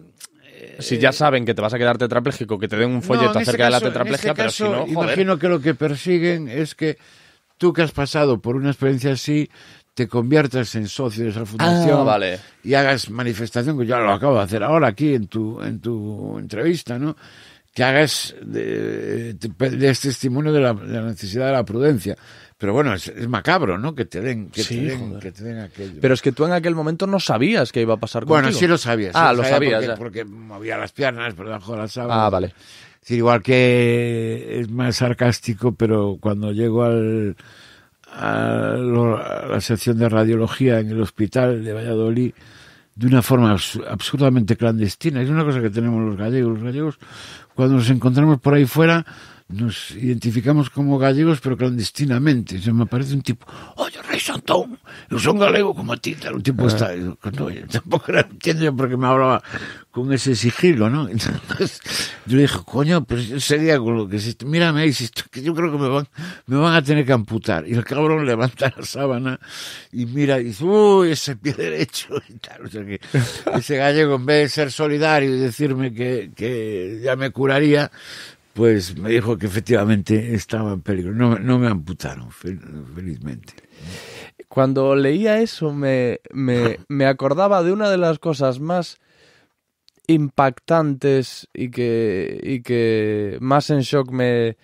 si ya saben que te vas a quedar tetrapléjico, que te den un folleto No, acerca de la tetraplegia, pero caso, si no, joder. Imagino que lo que persiguen es que tú que has pasado por una experiencia así, te conviertas en socio de esa fundación Ah, vale. y hagas manifestación, que yo lo acabo de hacer ahora aquí en tu, en tu entrevista, ¿no? Que hagas de, de, de este testimonio de la, de la necesidad de la prudencia. Pero bueno, es, es macabro, ¿no? Que te den, que Sí, te den, que te den aquello. Pero es que tú en aquel momento no sabías que iba a pasar Bueno, contigo. sí lo sabía. sí Ah, lo sabía sabías porque, porque movía las piernas por debajo de la sábana. Ah, vale. Es decir, igual que es más sarcástico, pero cuando llego al, a, la sección de radiología en el hospital de Valladolid, de una forma abs- absurdamente clandestina. Es una cosa que tenemos los gallegos. Los gallegos, cuando nos encontramos por ahí fuera, nos identificamos como gallegos, pero clandestinamente. Se me aparece un tipo, oye, Rey Santón, yo soy un galego como a ti. Tal. Un tipo está, y digo, "Coño, yo tampoco era, entiendo yo por qué me hablaba con ese sigilo, ¿no? Entonces, yo le dije, coño, pues yo sería con lo que si, mírame ahí, que yo creo que me van, me van a tener que amputar. Y el cabrón levanta la sábana y mira y dice, uy, ese pie derecho y tal. O sea que ese gallego, en vez de ser solidario y decirme que, que ya me curaría, pues me dijo que efectivamente estaba en peligro. No, no me amputaron, fel- felizmente. Cuando leía eso me, me, me acordaba de una de las cosas más impactantes y que, y que más en shock me,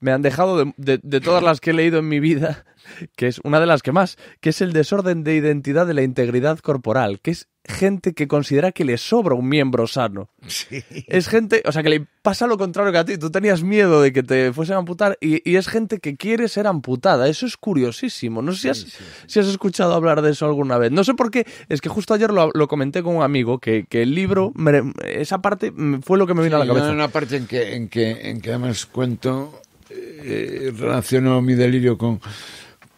me han dejado de, de- de todas las que he leído en mi vida, que es una de las que más, que es el desorden de identidad de la integridad corporal, que es gente que considera que le sobra un miembro sano. Es gente, o sea, que le pasa lo contrario que a ti. Tú tenías miedo de que te fuesen a amputar y, y es gente que quiere ser amputada. Eso es curiosísimo. No sé si has, si has escuchado hablar de eso alguna vez. No sé por qué. Es que justo ayer lo, lo comenté con un amigo que, que el libro, me- esa parte fue lo que me vino a la Sí, cabeza. Hay una parte en que, en que, en que además cuento, eh, relaciono mi delirio con,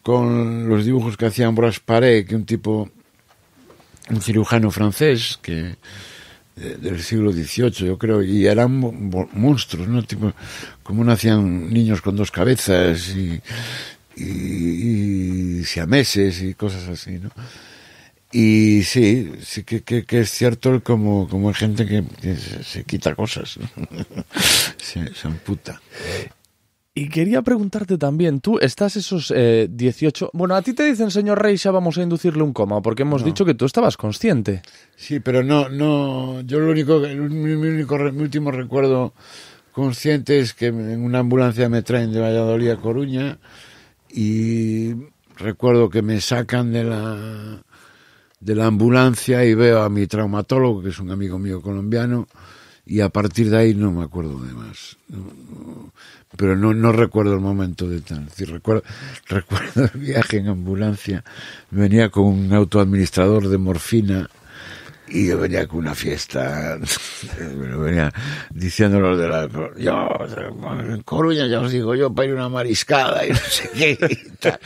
con los dibujos que hacía Ambroise Paré, que un tipo, un cirujano francés, que de- del siglo XVIII, yo creo, y eran mo- mo- monstruos, ¿no? Tipo, como nacían niños con dos cabezas y, y, y siameses y cosas así, ¿no? Y sí, sí que, que, es cierto el como, como hay gente que, se, quita cosas, se amputa. Y quería preguntarte también, tú estás esos eh, 18... Bueno, a ti te dicen, señor Rey, ya vamos a inducirle un coma, porque hemos dicho que tú estabas consciente. Sí, pero no, no, yo lo único, el, mi, mi único, mi último recuerdo consciente es que en una ambulancia me traen de Valladolid a Coruña y recuerdo que me sacan de la, de la ambulancia y veo a mi traumatólogo, que es un amigo mío colombiano, y a partir de ahí no me acuerdo de más. No, no, pero no, no recuerdo el momento de tal. Decir, recuerdo, recuerdo el viaje en ambulancia. Venía con un autoadministrador de morfina y yo venía con una fiesta. Venía diciendo los de la. Yo, en Coruña, ya os digo yo, para ir una mariscada y no sé qué. Y, tal.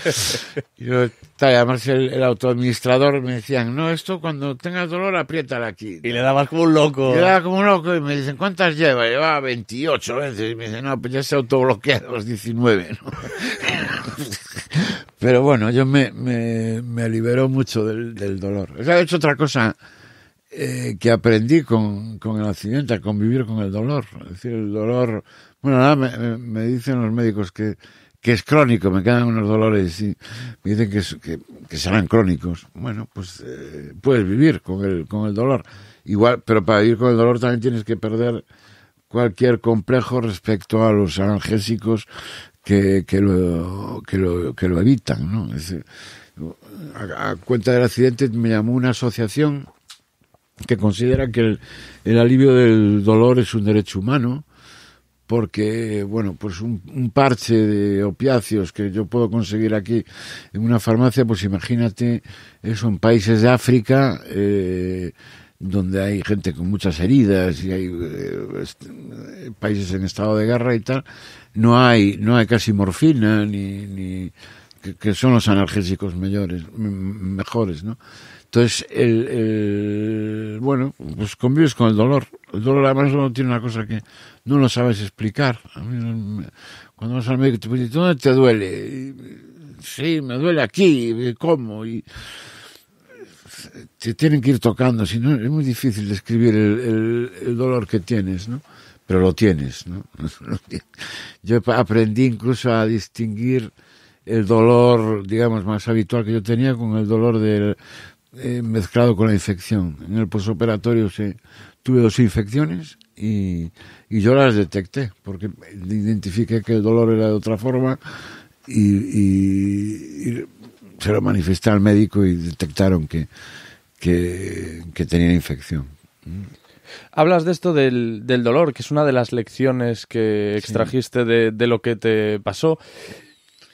Y yo, tal, además, el, el autoadministrador me decían: No, esto cuando tengas dolor, apriétala aquí. Y le dabas como un loco. Yo era como un loco y me dicen, ¿cuántas lleva? Llevaba 28 veces. Y me dicen, no, pues ya se autobloquea a los 19. ¿no? Pero bueno, yo me, me, me liberó mucho del, del dolor. O sea, he hecho otra cosa eh, que aprendí con, con el accidente, a convivir con el dolor. Es decir, el dolor... Bueno, nada, me, me- dicen los médicos que, que es crónico, me quedan unos dolores y me dicen que, que, serán crónicos. Bueno, pues eh, puedes vivir con el, con el dolor. Igual, pero para vivir con el dolor también tienes que perder cualquier complejo respecto a los analgésicos que, que, lo, que, lo, que lo evitan, ¿no? A cuenta del accidente me llamó una asociación que considera que el, alivio del dolor es un derecho humano porque, bueno, pues un, parche de opiáceos que yo puedo conseguir aquí en una farmacia, pues imagínate eso en países de África, eh, donde hay gente con muchas heridas y hay eh, países en estado de guerra y tal, no hay, no hay casi morfina ni que, son los analgésicos mayores, mejores, ¿no? Entonces, el, bueno, pues convives con el dolor. El dolor además no tiene una cosa que no lo sabes explicar. A mí cuando vas al médico te dice, ¿dónde te duele? Sí, me duele aquí, ¿cómo? Y te tienen que ir tocando, si es muy difícil describir el, el- el dolor que tienes, ¿no? Pero lo tienes, ¿no? Yo aprendí incluso a distinguir el dolor, digamos, más habitual que yo tenía con el dolor del, eh, mezclado con la infección. En el posoperatorio se, tuve dos infecciones y, y yo las detecté porque identifiqué que el dolor era de otra forma y, y- y se lo manifesté al médico y detectaron que, que, que tenía infección. Hablas de esto del, del dolor, que es una de las lecciones que extrajiste de, de lo que te pasó.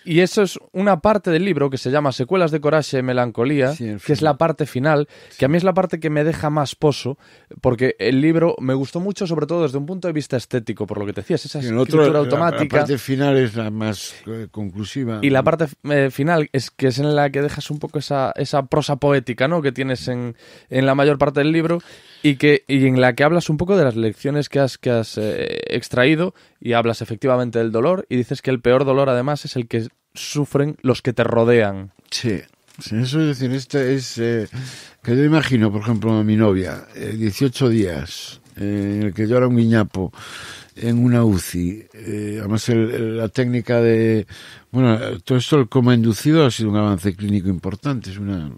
Y eso es una parte del libro que se llama Secuelas de Coraje y Melancolía, Sí, que es la parte final, que a mí es la parte que me deja más pozo, porque el libro me gustó mucho, sobre todo desde un punto de vista estético, por lo que te decías, esa escritura otro, la- automática. La parte final es la más eh, conclusiva. Y la parte eh, final es que es en la que dejas un poco esa, esa prosa poética, ¿no? Que tienes en, en la mayor parte del libro y que y en la que hablas un poco de las lecciones que has que has eh, extraído y hablas efectivamente del dolor y dices que el peor dolor además es el que sufren los que te rodean. Sí, eso es decir, este es eh, que yo imagino, por ejemplo, a mi novia, eh, 18 días eh, en el que yo era un guiñapo en una UCI. eh, además, la técnica de. Bueno, todo esto, el coma inducido, ha sido un avance clínico importante. Es una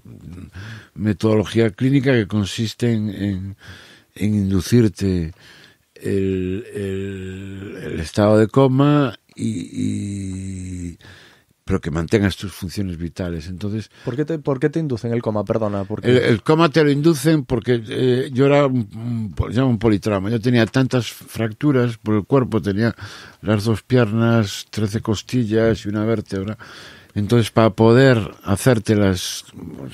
metodología clínica que consiste en, en, inducirte el, estado de coma y- pero que mantengas tus funciones vitales. Entonces, ¿Por qué te, por qué te inducen el coma? Perdona. Porque... el, el coma te lo inducen porque eh, yo era un, un, un politrauma. Yo tenía tantas fracturas por el cuerpo, tenía las dos piernas, 13 costillas y una vértebra. Entonces, para poder hacerte las,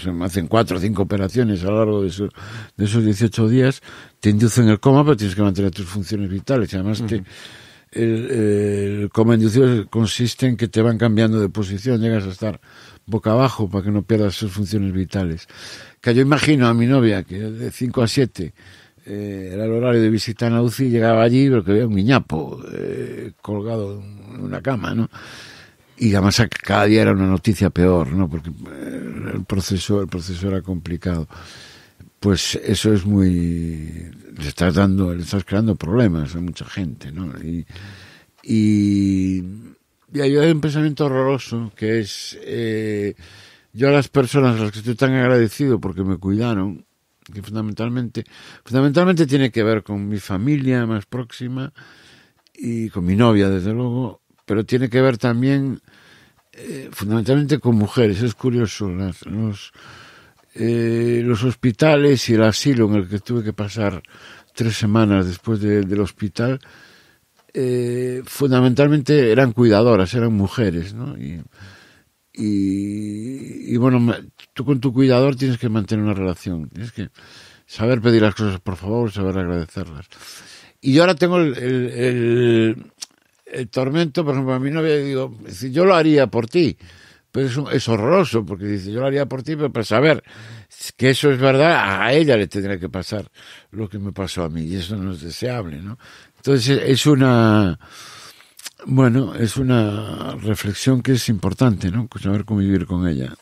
se me hacen cuatro o cinco operaciones a lo largo de, esos- de esos 18 días, te inducen el coma, pero tienes que mantener tus funciones vitales. Y además, te- el, el coma inducido consiste en que te van cambiando de posición, llegas a estar boca abajo para que no pierdas sus funciones vitales. Que yo imagino a mi novia que de 5 a 7 eh, era el horario de visita en la UCI, llegaba allí, pero que había un niñapo eh, colgado en una cama, ¿no? y además cada día era una noticia peor, ¿no? Porque eh, el proceso, el proceso era complicado. Pues eso es muy, le estás dando, le estás creando problemas a mucha gente, ¿no? Y, y, y hay un pensamiento horroroso que es, eh, yo a las personas a las que estoy tan agradecido porque me cuidaron, que fundamentalmente, fundamentalmente tiene que ver con mi familia más próxima y con mi novia, desde luego, pero tiene que ver también eh, fundamentalmente con mujeres. Es curioso, las- los, eh, los hospitales y el asilo en el que tuve que pasar tres semanas después de- del hospital, eh, fundamentalmente eran cuidadoras, eran mujeres, ¿no? Y, y, y bueno, tú con tu cuidador tienes que mantener una relación, tienes que saber pedir las cosas por favor, saber agradecerlas. Y yo ahora tengo el, el, tormento, por ejemplo, a mi novia digo, yo lo haría por ti, pero es, un- es horroroso, porque dice, yo lo haría por ti, pero para saber que eso es verdad, a ella le tendría que pasar lo que me pasó a mí, y eso no es deseable, ¿no? Entonces es una, bueno, es una reflexión que es importante, ¿no? Saber convivir con ella.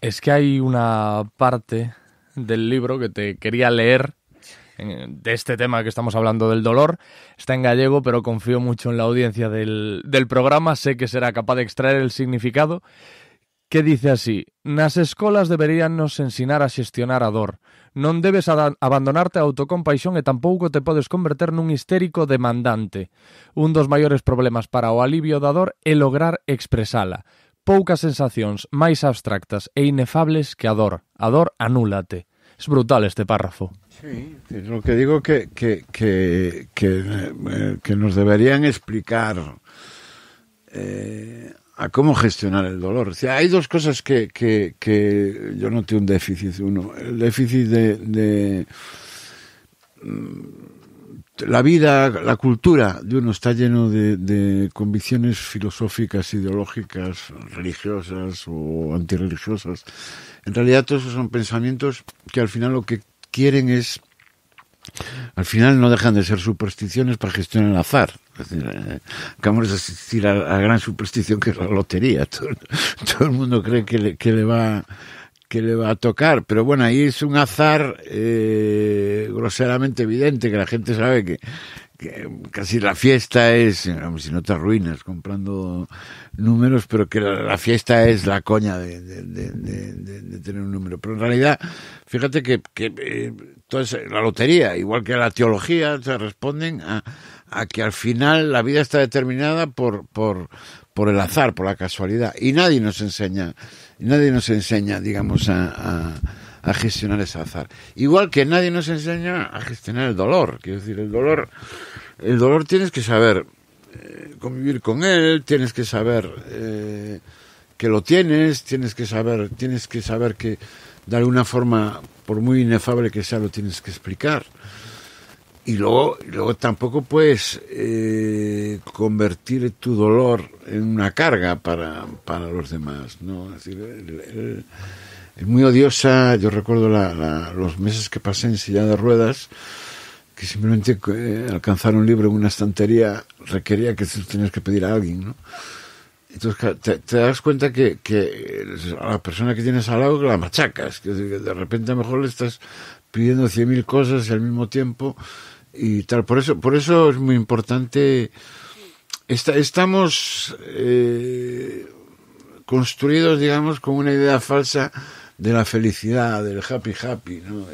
Es que hay una parte del libro que te quería leer de este tema que estamos hablando del dolor. Está en gallego, pero confío mucho en la audiencia del, del programa. Sé que será capaz de extraer el significado que dice así: Nas escolas deberían nos ensinar a xestionar a dor. Non debes abandonarte a autocompaixón e tampouco te podes converter nun histérico demandante. Un dos maiores problemas para o alivio da dor é lograr expresala. Poucas sensacións máis abstractas e inefables que a dor. A dor anúlate. Es brutal este párrafo. Sí, lo que digo que, que, que, que, eh, nos deberían explicar eh, a cómo gestionar el dolor. O hay dos cosas que, que, que yo noté un déficit. Uno, el déficit de, de mm, la vida, la cultura de uno está lleno de, de convicciones filosóficas, ideológicas, religiosas o antirreligiosas. En realidad todos esos son pensamientos que al final lo que quieren es al final no dejan de ser supersticiones para gestionar el azar. Es decir, eh, acabamos de asistir a la gran superstición que es la lotería. Todo, todo el mundo cree que le, que le va que le va a tocar, pero bueno, ahí es un azar eh, groseramente evidente que la gente sabe que, casi la fiesta es, vamos, si no te arruinas comprando números, pero que la, fiesta es la coña de, tener un número. Pero en realidad, fíjate que, que eh, la lotería, igual que la teología, se responden a, a que al final la vida está determinada por, por, por el azar, por la casualidad. Y nadie nos enseña, nadie nos enseña, digamos, a, a, a gestionar ese azar. Igual que nadie nos enseña a gestionar el dolor. Quiero decir, el dolor, el dolor tienes que saber eh, convivir con él, tienes que saber eh, que lo tienes, tienes que saber, tienes que saber que de alguna forma, por muy inefable que sea, lo tienes que explicar. Y luego, luego tampoco puedes eh, convertir tu dolor en una carga para, para los demás, ¿no? Es muy odiosa, yo recuerdo la- la- los meses que pasé en silla de ruedas, que simplemente eh, alcanzar un libro en una estantería requería que tú tenías que pedir a alguien, ¿no? Entonces te, te das cuenta que, que a la persona que tienes al lado la machacas, que de repente a lo mejor le estás pidiendo cien mil cosas al mismo tiempo y tal. Por eso, por eso es muy importante. Esta- estamos eh, construidos, digamos, con una idea falsa de la felicidad, del happy happy, ¿no?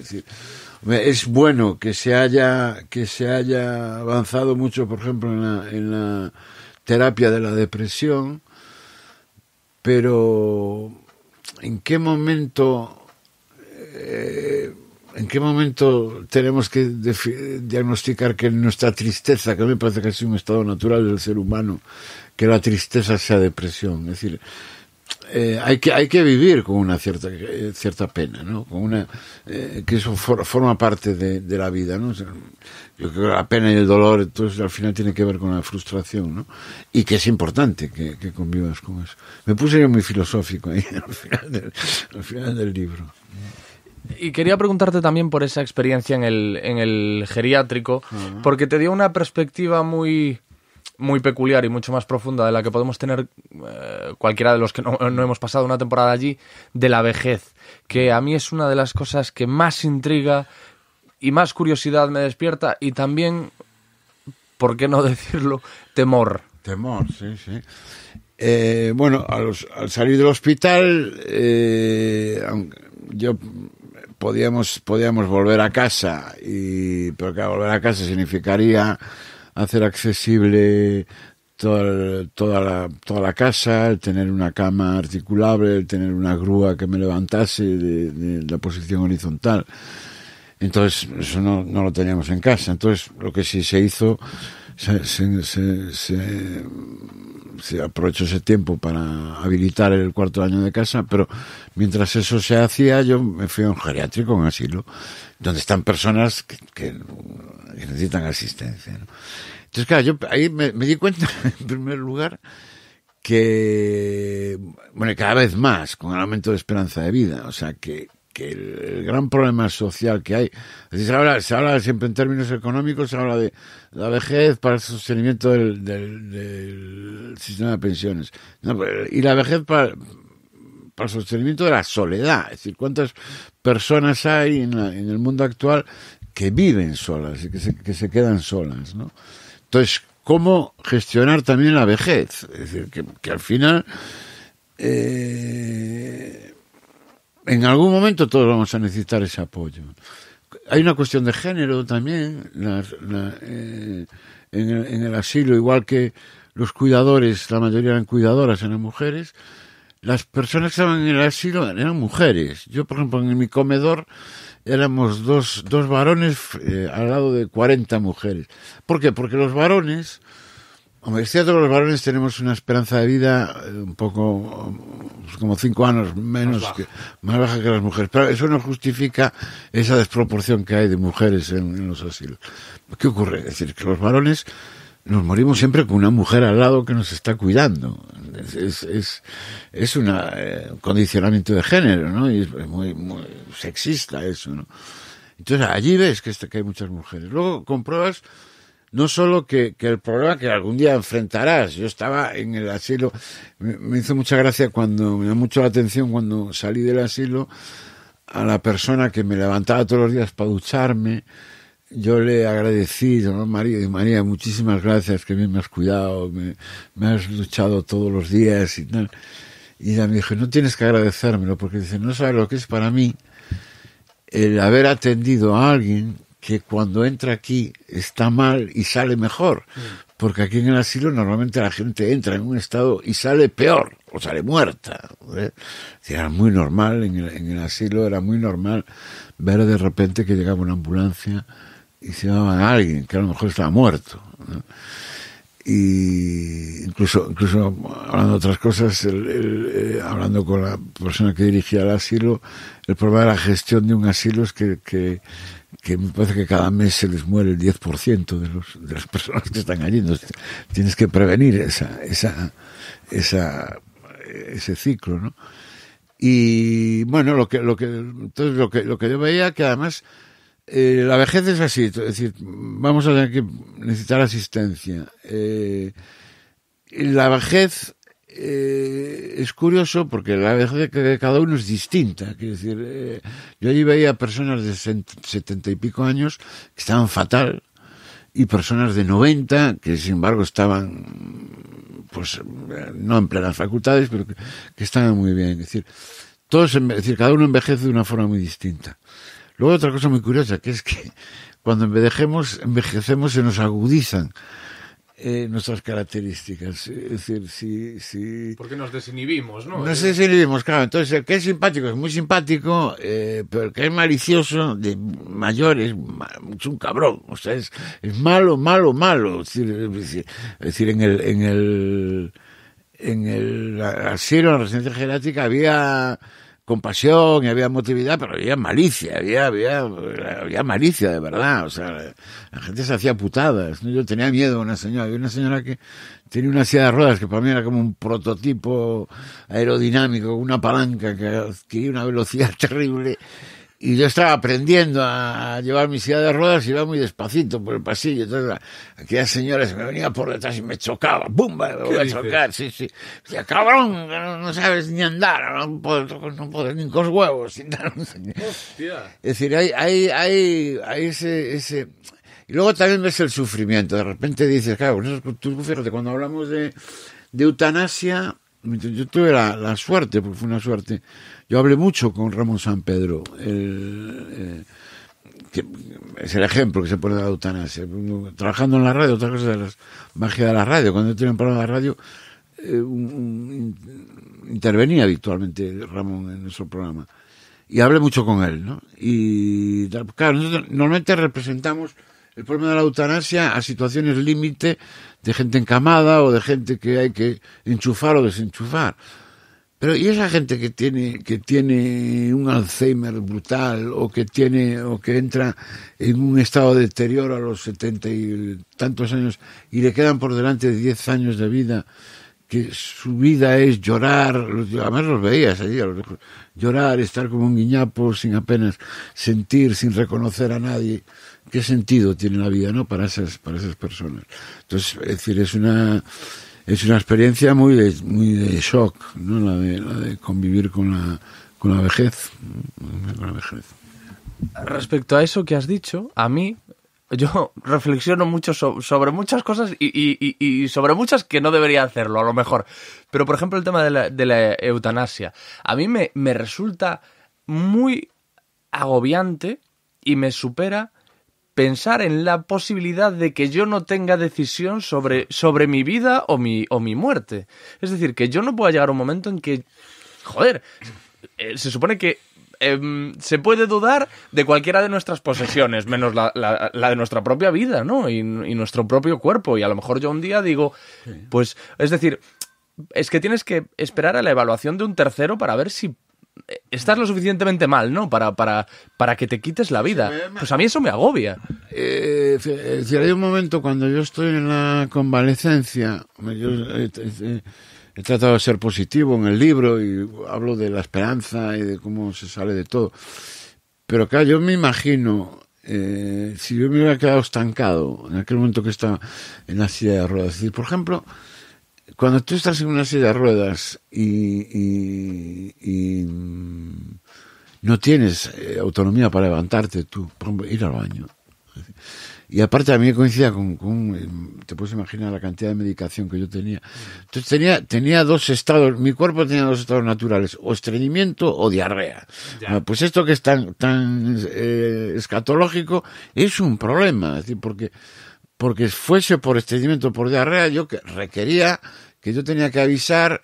Es bueno que se haya que se haya avanzado mucho, por ejemplo, en la, en la terapia de la depresión, pero ¿en qué momento eh, en qué momento tenemos que diagnosticar que nuestra tristeza, que a mí me parece que es un estado natural del ser humano, que la tristeza sea depresión? Es decir, eh, hay que hay que vivir con una cierta eh, cierta pena no con una eh, que eso for- forma parte de, de la vida no O sea, yo creo que la pena y el dolor entonces al final tiene que ver con la frustración no y que es importante que, que convivas con eso. Me puse yo muy filosófico ahí al final del, al final del libro. Y quería preguntarte también por esa experiencia en el, en el geriátrico, porque te dio una perspectiva muy, muy peculiar y mucho más profunda de la que podemos tener eh, cualquiera de los que no, no hemos pasado una temporada allí, de la vejez, que a mí es una de las cosas que más intriga y más curiosidad me despierta y también, ¿por qué no decirlo?, temor. Temor, sí, sí. Eh, bueno, al salir del hospital, eh, yo podíamos, podíamos volver a casa, y, pero que volver a casa significaría hacer accesible toda, toda, la, toda la casa, el tener una cama articulable, el tener una grúa que me levantase de, la posición horizontal. Entonces, eso no, no lo teníamos en casa. Entonces, lo que sí se hizo, se- se aprovechó ese tiempo para habilitar el cuarto año de casa, pero mientras eso se hacía, yo me fui a un geriátrico, un asilo, donde están personas que, que- que necesitan asistencia. ¿no? Entonces, claro, yo ahí me, di cuenta, en primer lugar, que, bueno, cada vez más, con el aumento de esperanza de vida, o sea, que, que el, gran problema social que hay, decir, se habla, se habla siempre en términos económicos, se habla de la vejez para el sostenimiento del, del, sistema de pensiones, pero- y la vejez para, para el sostenimiento de la soledad, es decir, cuántas personas hay en, la- en el mundo actual que viven solas y que se, que se quedan solas, ¿no? Entonces, ¿cómo gestionar también la vejez? Es decir, que, que al final, eh, en algún momento todos vamos a necesitar ese apoyo. Hay una cuestión de género también eh, en, el, en el asilo, igual que los cuidadores, la mayoría eran cuidadoras, eran mujeres. Las personas que estaban en el asilo eran mujeres. Yo, por ejemplo, en mi comedor éramos dos, dos varones eh, al lado de 40 mujeres. ¿Por qué? Porque los varones, hombre, es cierto que los varones tenemos una esperanza de vida eh, un poco, pues, como cinco años menos, que, más baja que las mujeres. Pero eso no justifica esa desproporción que hay de mujeres en, en los asilos. ¿Qué ocurre? Es decir, que los varones nos morimos siempre con una mujer al lado que nos está cuidando. Es, es, es, eh, un condicionamiento de género, ¿no? Y es muy, sexista eso, ¿no? Entonces allí ves que, este- que hay muchas mujeres. Luego compruebas no solo que, que el problema que algún día enfrentarás. Yo estaba en el asilo, me, me hizo mucha gracia cuando, me da mucho la atención cuando salí del asilo a la persona que me levantaba todos los días para ducharme. Yo le agradecí, ¿no? María, María, muchísimas gracias, que me has cuidado, me, me has duchado todos los días y tal. Y ella me dijo, no tienes que agradecérmelo, porque dice, no sabes lo que es para mí el haber atendido a alguien que cuando entra aquí está mal y sale mejor. Porque aquí en el asilo normalmente la gente entra en un estado y sale peor, o sale muerta. ¿eh? Era muy normal, en el, en el asilo era muy normal ver de repente que llegaba una ambulancia y se llevaban a alguien que a lo mejor estaba muerto. y incluso incluso hablando de otras cosas el- eh, hablando con la persona que dirigía el asilo el problema de la gestión de un asilo es que, que, que me parece que cada mes se les muere el 10% de, los, de las personas que están allí entonces tienes que prevenir esa esa esa ese ciclo no y bueno lo que lo que entonces lo que lo que yo veía que además eh, la vejez es así, es decir, vamos a tener que necesitar asistencia. Eh, la vejez eh, es curioso porque la vejez de cada uno es distinta. Quiero decir, eh, yo allí veía personas de setenta y pico años que estaban fatal y personas de 90 que sin embargo estaban pues no en plenas facultades pero que, que estaban muy bien es decir todos es decir cada uno envejece de una forma muy distinta luego otra cosa muy curiosa que es que cuando envejecemos envejecemos se nos agudizan eh, nuestras características. Es decir, si... si Porque nos desinhibimos, ¿no? no sé si vivimos, claro. Entonces, el que es simpático es muy simpático, eh, pero el que es malicioso, de mayor, es, es un cabrón. O sea, es, es malo, malo, malo. Decir- es decir, en el, en el, en el asilo, en la residencia geriátrica, había compasión y había emotividad, pero había malicia, había, había, había malicia de verdad. O sea, la gente se hacía putadas. Yo tenía miedo a una señora. Había una señora que tenía una silla de ruedas que para mí era como un prototipo aerodinámico, una palanca que adquiría una velocidad terrible. Y yo estaba aprendiendo a llevar mi silla de ruedas y iba muy despacito por el pasillo. Entonces, la- aquella señora se me venía por detrás y me chocaba. ¡Bum! Me voy a chocar, sí, sí. Decía, cabrón, que no, no sabes ni andar, no puedes, no puedes ni con los huevos. y tal. Es decir, hay, hay, hay, hay ese, ese... Y luego también ves el sufrimiento. De repente dices, claro, tú fíjate, cuando hablamos de, de eutanasia, yo tuve la, la suerte, porque fue una suerte. Yo hablé mucho con Ramón San Pedro, el, eh, que es el ejemplo que se pone de la eutanasia. Trabajando en la radio, otra cosa de la magia de la radio. Cuando tenía un programa de radio, eh, intervenía habitualmente Ramón en nuestro programa. Y hablé mucho con él, ¿no? Y claro, nosotros normalmente representamos el problema de la eutanasia a situaciones límite de gente encamada o de gente que hay que enchufar o desenchufar. Pero y esa gente que tiene que tiene un Alzheimer brutal o que tiene o que entra en un estado de deterioro a los setenta y tantos años y le quedan por delante diez años de vida que su vida es llorar, además los veías allí llorar, estar como un guiñapo sin apenas sentir, sin reconocer a nadie. ¿Qué sentido tiene la vida, no? Para esas, para esas personas. Entonces, es decir, es una, es una experiencia muy de, muy de shock, ¿no? La de, la de convivir con la, con la vejez. Con la vejez. Respecto a eso que has dicho, a mí, yo reflexiono mucho so- sobre muchas cosas y- y- y sobre muchas que no debería hacerlo, a lo mejor. Pero, por ejemplo, el tema de la, de la eutanasia. A mí me, me resulta muy agobiante y me supera pensar en la posibilidad de que yo no tenga decisión sobre, sobre mi vida o mi, o mi muerte. Es decir, que yo no pueda llegar a un momento en que, joder, eh, se supone que em, se puede dudar de cualquiera de nuestras posesiones, menos la, la- la de nuestra propia vida, ¿no? Y, y nuestro propio cuerpo. Y a lo mejor yo un día digo, pues, es decir, es que tienes que esperar a la evaluación de un tercero para ver si estás lo suficientemente mal, ¿no? Para, para, para que te quites la vida. Pues a mí eso me agobia. Eh, es decir, hay un momento cuando yo estoy en la convalecencia, yo he, he- he tratado de ser positivo en el libro y hablo de la esperanza y de cómo se sale de todo. Pero claro, yo me imagino, eh, si yo me hubiera quedado estancado en aquel momento que estaba en la silla de ruedas, es decir, por ejemplo, cuando tú estás en una silla de ruedas y, y- y, no tienes eh, autonomía para levantarte tú, ir al baño. Y aparte a mí coincidía con, con, eh, te puedes imaginar la cantidad de medicación que yo tenía. Entonces tenía, tenía dos estados, mi cuerpo tenía dos estados naturales, o estreñimiento o diarrea. Ah, Pues esto que es tan, tan eh, escatológico es un problema, es decir, porque, porque fuese por estreñimiento o por diarrea, yo que requería que yo tenía que avisar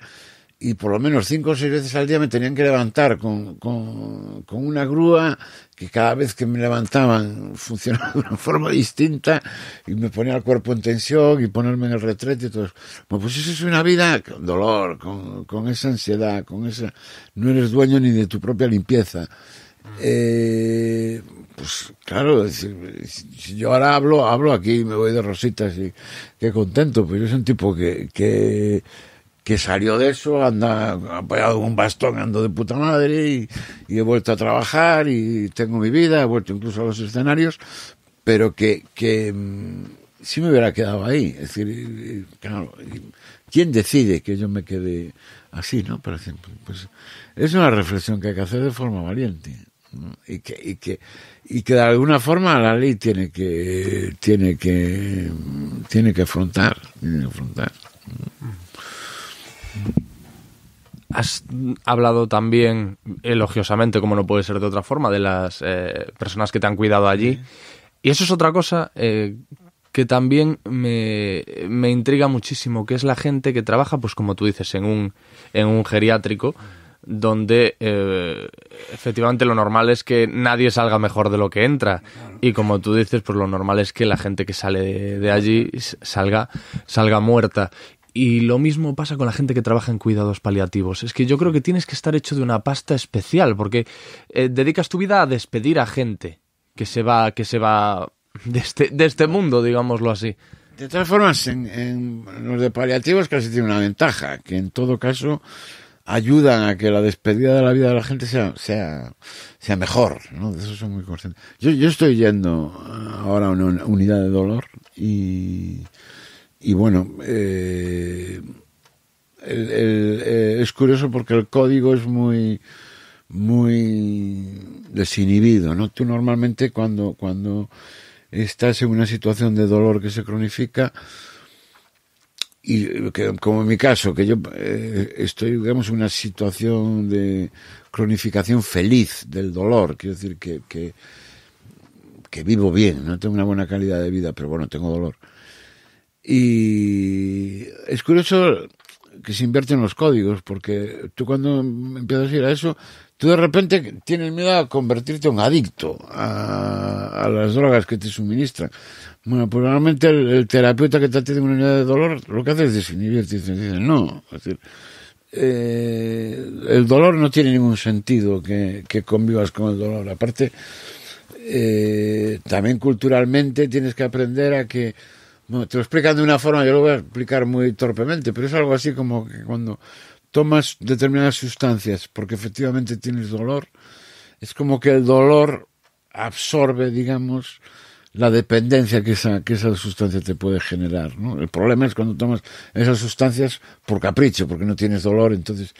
y por lo menos cinco o seis veces al día me tenían que levantar con, con, con una grúa que cada vez que me levantaban funcionaba de una forma distinta y me ponía el cuerpo en tensión y ponerme en el retrete y todo eso. Bueno, pues eso es una vida con dolor, con, con esa ansiedad, con esa... No eres dueño ni de tu propia limpieza. Eh, pues claro, si yo ahora hablo, hablo aquí, me voy de rositas y qué contento, pues yo soy un tipo que, que, salió de eso, anda apoyado con un bastón, ando de puta madre y, he vuelto a trabajar y tengo mi vida, he vuelto incluso a los escenarios, pero que, que mm, sí me hubiera quedado ahí. Es decir, claro, ¿quién decide que yo me quede así, no? Ejemplo, pues es una reflexión que hay que hacer de forma valiente. ¿No? Y que, y que y que de alguna forma la ley tiene que tiene que tiene que afrontar tiene que afrontar Has hablado también elogiosamente, como no puede ser de otra forma, de las eh, personas que te han cuidado allí. Y eso es otra cosa eh, que también me, me intriga muchísimo, que es la gente que trabaja, pues como tú dices, en un, en un geriátrico, donde eh, efectivamente lo normal es que nadie salga mejor de lo que entra. Y como tú dices, pues lo normal es que la gente que sale de, allí salga, salga muerta. Y lo mismo pasa con la gente que trabaja en cuidados paliativos. Es que yo creo que tienes que estar hecho de una pasta especial, porque eh, dedicas tu vida a despedir a gente que se va, que se va de este, de este mundo, digámoslo así. De todas formas, en, en los de paliativos casi tiene una ventaja, que en todo caso ayudan a que la despedida de la vida de la gente sea, sea, sea mejor, ¿no? De eso soy muy consciente. Yo, yo estoy yendo ahora a una unidad de dolor y, y bueno, eh, el- eh, es curioso porque el código es muy, muy desinhibido, ¿no? Tú normalmente cuando, cuando estás en una situación de dolor que se cronifica, y que, como en mi caso, que yo eh, estoy, digamos, en una situación de cronificación feliz del dolor, quiero decir que, que, que vivo bien, no tengo una buena calidad de vida, pero bueno, tengo dolor. Y es curioso que se invierten los códigos, porque tú cuando empiezas a ir a eso, tú de repente tienes miedo a convertirte en adicto a, las drogas que te suministran. Bueno, pues normalmente el, terapeuta que te atiende en una unidad de dolor lo que hace es desinhibirte. Dice, no, decir, eh, el dolor no tiene ningún sentido que, que convivas con el dolor. Aparte, eh, también culturalmente tienes que aprender a que bueno, te lo explican de una forma, yo lo voy a explicar muy torpemente, pero es algo así como que cuando tomas determinadas sustancias porque efectivamente tienes dolor, es como que el dolor absorbe, digamos, la dependencia que esa, que esa sustancia te puede generar. ¿no? El problema es cuando tomas esas sustancias por capricho, porque no tienes dolor, entonces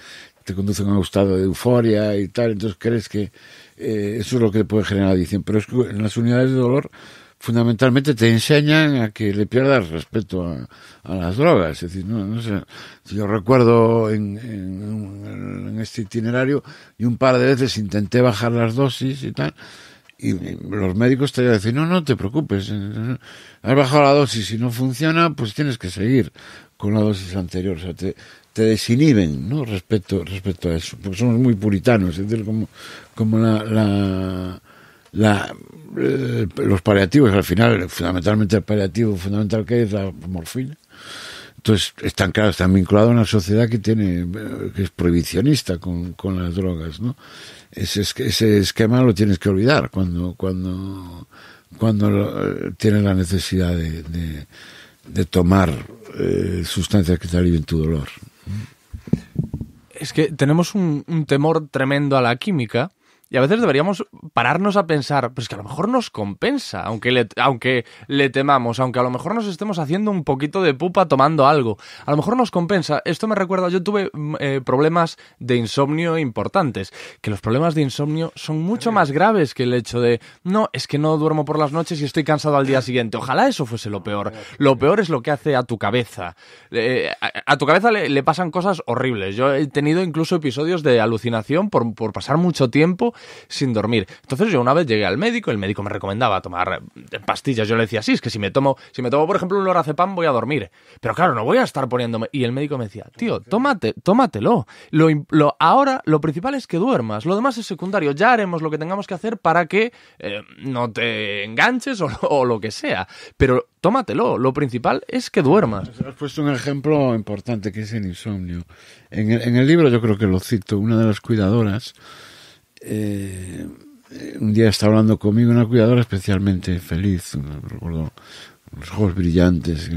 te conducen a un estado de euforia y tal, entonces crees que eh, eso es lo que puede generar adicción. Pero es que en las unidades de dolor fundamentalmente te enseñan a que le pierdas respeto a, las drogas. Es decir, no, yo recuerdo en, este itinerario y un par de veces intenté bajar las dosis y tal, y los médicos te iban a decir, no, no te preocupes, eh, has bajado la dosis y no funciona, pues tienes que seguir con la dosis anterior. O sea, te, te desinhiben ¿no? respecto, respecto a eso, porque somos muy puritanos, es decir, como, como la eh, los paliativos, al final, fundamentalmente el paliativo fundamental que es la morfina. Entonces, están, claro, están vinculados a una sociedad que tiene, eh, que es prohibicionista con, con las drogas, ¿no? Ese, esquema lo tienes que olvidar cuando, cuando, cuando lo, tienes la necesidad de, de, tomar eh, sustancias que te alivien tu dolor. Es que tenemos un temor tremendo a la química y a veces deberíamos pararnos a pensar, pues que a lo mejor nos compensa, aunque le, aunque le temamos, aunque a lo mejor nos estemos haciendo un poquito de pupa tomando algo. A lo mejor nos compensa. Esto me recuerda, yo tuve eh, problemas de insomnio importantes, que los problemas de insomnio son mucho más graves que el hecho de, no, es que no duermo por las noches y estoy cansado al día siguiente. Ojalá eso fuese lo peor. Lo peor es lo que hace a tu cabeza. Eh, a, a, tu cabeza le, le, pasan cosas horribles. Yo he tenido incluso episodios de alucinación por, por pasar mucho tiempo sin dormir. Entonces yo una vez llegué al médico, el médico me recomendaba tomar pastillas. Yo le decía, sí, es que si me tomo, si me tomo por ejemplo un lorazepam voy a dormir. Pero claro, no voy a estar poniéndome. Y el médico me decía, tío, tómate, tómatelo. Lo, lo, ahora lo principal es que duermas. Lo demás es secundario. Ya haremos lo que tengamos que hacer para que eh, no te enganches o, o lo que sea. Pero tómatelo. Lo principal es que duermas. Has puesto un ejemplo importante que es el insomnio. En el, en el libro yo creo que lo cito. Una de las cuidadoras eh, un día está hablando conmigo una cuidadora especialmente feliz, recuerdo los ojos brillantes,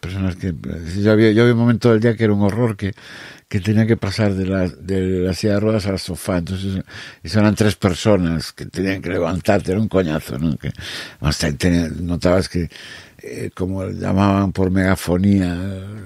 personas que yo había, yo había un momento del día que era un horror que, que tenía que pasar de la, de la silla de ruedas al sofá, entonces y eran tres personas que tenían que levantarte, era un coñazo, ¿no? Que hasta notabas que eh, como llamaban por megafonía,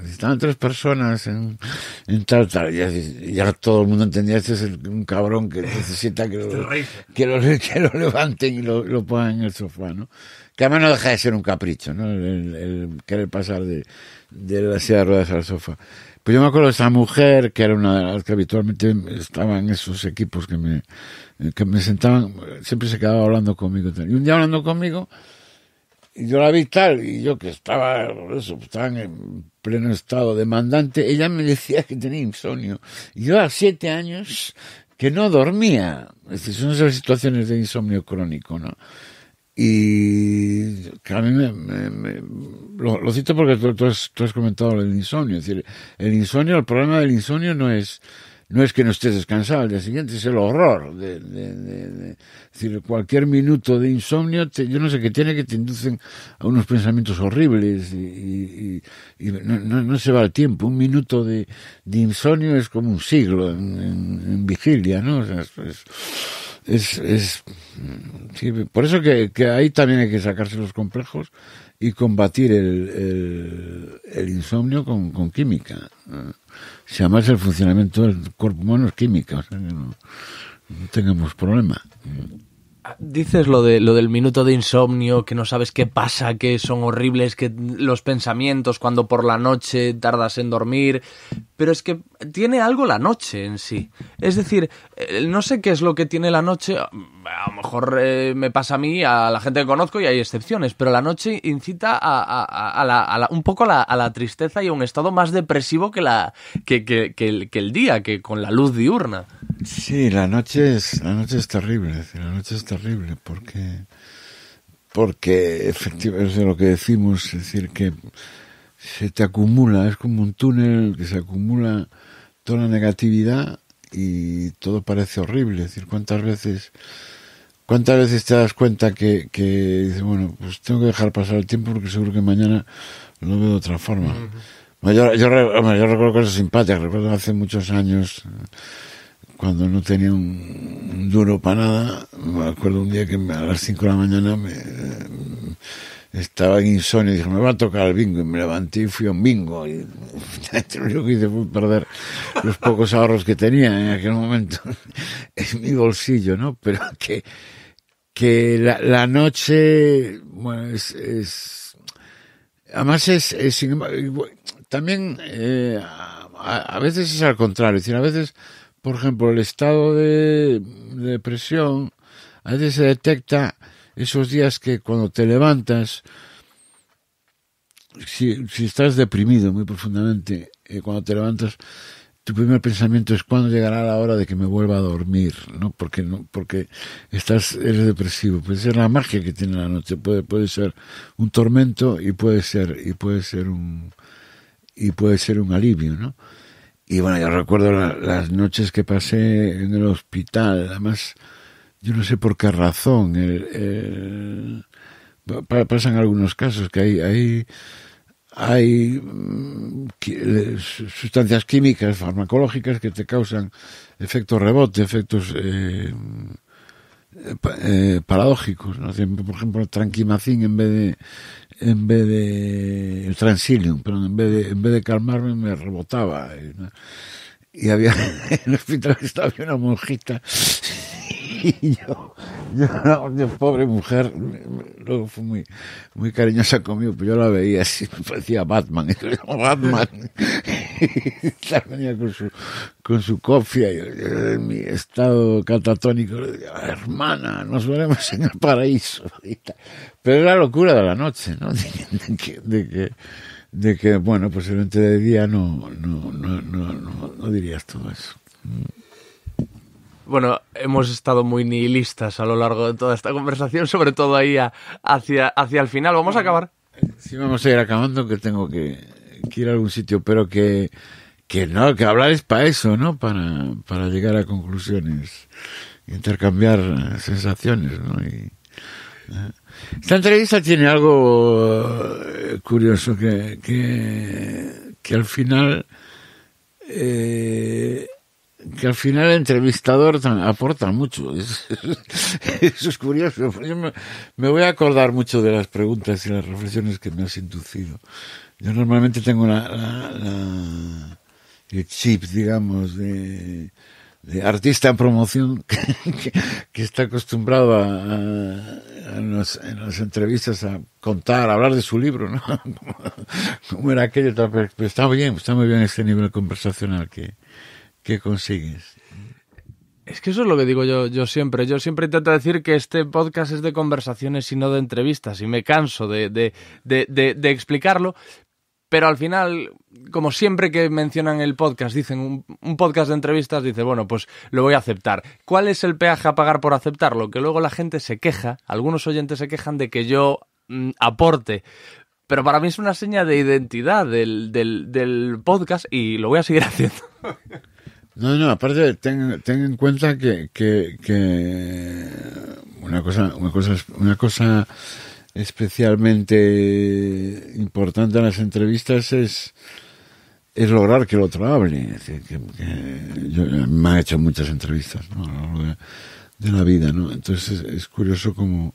estaban tres personas en, en tal, tal, ya, ya, todo el mundo entendía, este es el, un cabrón que necesita que lo, que lo, que lo levanten y lo, lo, pongan en el sofá, ¿no? Que además no deja de ser un capricho, ¿no? El, el, el querer pasar de, de la silla de ruedas al sofá. Pues yo me acuerdo de esa mujer que era una de las que habitualmente estaba en esos equipos que me, que me sentaban, siempre se quedaba hablando conmigo. Y un día hablando conmigo, yo la vi tal, y yo que estaba, eso, estaba en pleno estado demandante, ella me decía que tenía insomnio. Yo a siete años que no dormía. Es decir, son esas situaciones de insomnio crónico, ¿no? Y que a mí me, me- lo, cito porque tú, tú has, tú has comentado del insomnio. Es decir, el insomnio, el problema del insomnio no es no es que no estés descansado al día siguiente, es el horror. De, de- de- de- decir, cualquier minuto de insomnio, te- yo no sé qué tiene que te inducen a unos pensamientos horribles y, y- y- no, no- se va el tiempo. Un minuto de, insomnio es como un siglo en, vigilia, ¿no? O sea, es- es- por eso que, que ahí también hay que sacarse los complejos y combatir el, el, insomnio con, química. Si además el funcionamiento del cuerpo humano es química, o sea que no, no tengamos problema. Dices lo de lo del minuto de insomnio, que no sabes qué pasa, que son horribles, que los pensamientos cuando por la noche tardas en dormir, pero es que tiene algo la noche en sí. Es decir, eh, no sé qué es lo que tiene la noche, a lo mejor eh, me pasa a mí, a la gente que conozco y hay excepciones, pero la noche incita a, a- a- la- a un poco a la, tristeza y a un estado más depresivo que, la, que, que- que el, día, que con la luz diurna. Sí, la noche es, la noche es terrible, la noche es terrible porque, porque efectivamente es lo que decimos, es decir, que se te acumula, es como un túnel que se acumula toda la negatividad y todo parece horrible, es decir, cuántas veces, cuántas veces te das cuenta que, que dices, bueno, pues tengo que dejar pasar el tiempo porque seguro que mañana lo veo de otra forma. Bueno, yo, yo, hombre, yo recuerdo cosas simpáticas, recuerdo hace muchos años, cuando no tenía un, duro para nada, me acuerdo un día que a las 5 de la mañana estaba en insomnio y dije, me va a tocar el bingo, y me levanté y fui a un bingo. Y lo único que hice fue perder los pocos ahorros que tenía en aquel momento en mi bolsillo, ¿no? Pero que, que la, noche, bueno, es, es además es, también eh, a veces es al contrario, es decir, a veces, por ejemplo, el estado de, de depresión, a veces se detecta esos días que cuando te levantas, si, si estás deprimido muy profundamente, eh, cuando te levantas, tu primer pensamiento es cuándo llegará la hora de que me vuelva a dormir, ¿no? Porque no, porque estás, eres depresivo. Puede ser la magia que tiene la noche, puede, puede ser un tormento y puede ser, y puede ser un, y puede ser un alivio, ¿no? Y bueno, yo recuerdo la- las noches que pasé en el hospital, además, yo no sé por qué razón, el, el- pa- pasan algunos casos que hay, hay, hay mm, sustancias químicas, farmacológicas que te causan efectos rebote, efectos eh, eh, eh, paradójicos. Por ejemplo, tranquimacín en vez de en vez de el transilium, pero en vez de en vez de calmarme me rebotaba y, había en el hospital estaba una monjita y yo, yo, yo, pobre mujer, luego fue muy, muy cariñosa conmigo, pero yo la veía así, me parecía Batman, y yo, Batman, venía con su, con su cofia, y yo, en mi estado catatónico, le decía, hermana, nos veremos en el paraíso, pero era la locura de la noche, ¿no? De, que, de que, de que, bueno, de día no, no, no, no, no dirías todo eso. Bueno, hemos estado muy nihilistas a lo largo de toda esta conversación, sobre todo ahí a- hacia, hacia el final. Vamos a acabar. Sí, vamos a ir acabando, que tengo que, que ir a algún sitio, pero que, que no, que hablar es para eso, ¿no? Para, para llegar a conclusiones, intercambiar sensaciones, ¿no? Y, eh, esta entrevista tiene algo eh, curioso que, que, que al final eh, que al final el entrevistador aporta mucho. Es- Eso es curioso. Yo me, me voy a acordar mucho de las preguntas y las reflexiones que me has inducido. Yo normalmente tengo la, la- la- el chip, digamos, de, de artista en promoción que, está acostumbrado a, a- los- en las entrevistas a contar, a hablar de su libro, ¿no? Como era aquello, pero está bien, está muy bien este nivel conversacional que, que consigues. Es que eso es lo que digo yo, yo siempre. Yo siempre intento decir que este podcast es de conversaciones y no de entrevistas. Y me canso de, de, de, de, de explicarlo. Pero al final, como siempre que mencionan el podcast, dicen un, podcast de entrevistas, dice, bueno, pues lo voy a aceptar. ¿Cuál es el peaje a pagar por aceptarlo? Que luego la gente se queja, algunos oyentes se quejan de que yo mm, aporte. Pero para mí es una seña de identidad del, del podcast y lo voy a seguir haciendo. No, no, aparte ten, en cuenta que, que, que, una cosa, una cosa, una cosa especialmente importante en las entrevistas es, es lograr que el otro hable. Es decir, que, yo me han hecho muchas entrevistas ¿no? a lo largo de, la vida, ¿no? Entonces es, es curioso como,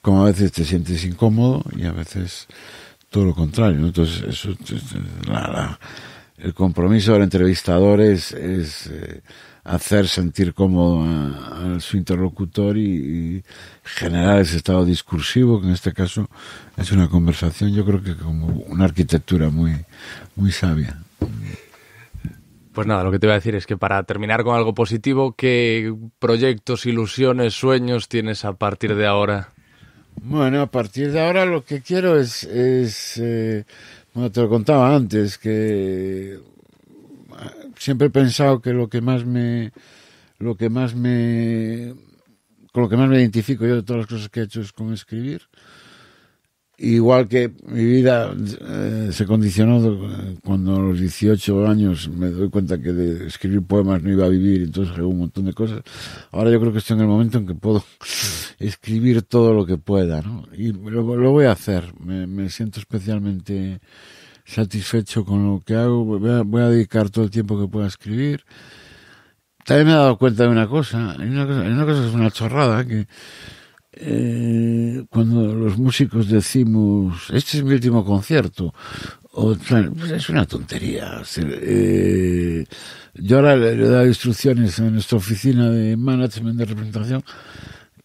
como a veces te sientes incómodo y a veces todo lo contrario, ¿no? Entonces eso, la, la, el compromiso del entrevistador es, es eh, hacer sentir cómodo a, a su interlocutor y, y, generar ese estado discursivo, que en este caso es una conversación, yo creo que como una arquitectura muy, muy sabia. Pues nada, lo que te voy a decir es que para terminar con algo positivo, ¿qué proyectos, ilusiones, sueños tienes a partir de ahora? Bueno, a partir de ahora lo que quiero es, es eh, bueno, te lo contaba antes, que siempre he pensado que lo que más me, lo que más me, con lo que más me identifico yo de todas las cosas que he hecho es con escribir. Igual que mi vida eh, se condicionó cuando a los 18 años me doy cuenta que de escribir poemas no iba a vivir, entonces hago un montón de cosas. Ahora yo creo que estoy en el momento en que puedo escribir todo lo que pueda, ¿no? Y lo, lo voy a hacer. Me, me, siento especialmente satisfecho con lo que hago. Voy a, voy a, dedicar todo el tiempo que pueda escribir. También me he dado cuenta de una cosa. Hay una cosa, hay una cosa que es una chorrada que eh, los músicos decimos este es mi último concierto o, pues es una tontería. Eh, yo ahora le, he dado instrucciones a nuestra oficina de management de representación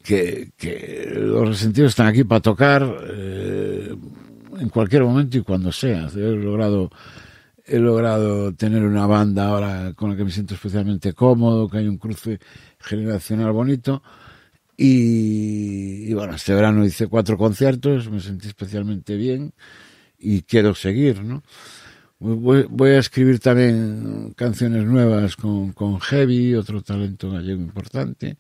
que, que los resentidos están aquí para tocar eh, en cualquier momento y cuando sea. He logrado he logrado tener una banda ahora con la que me siento especialmente cómodo que hay un cruce generacional bonito y, bueno, este verano hice cuatro conciertos, me sentí especialmente bien y quiero seguir, ¿no? Voy, voy a escribir también canciones nuevas con, con Heavy, otro talento gallego importante.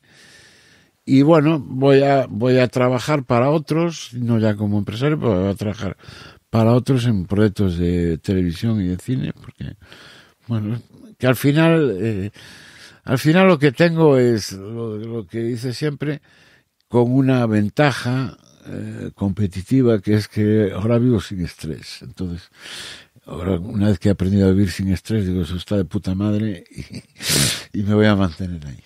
Y bueno, voy a, voy a trabajar para otros, no ya como empresario, pero voy a trabajar para otros en proyectos de televisión y de cine, porque, bueno, que al final... Eh, al final lo que tengo es lo, lo que dice siempre, con una ventaja eh, competitiva, que es que ahora vivo sin estrés. Entonces, ahora una vez que he aprendido a vivir sin estrés, digo, eso está de puta madre y, y me voy a mantener ahí.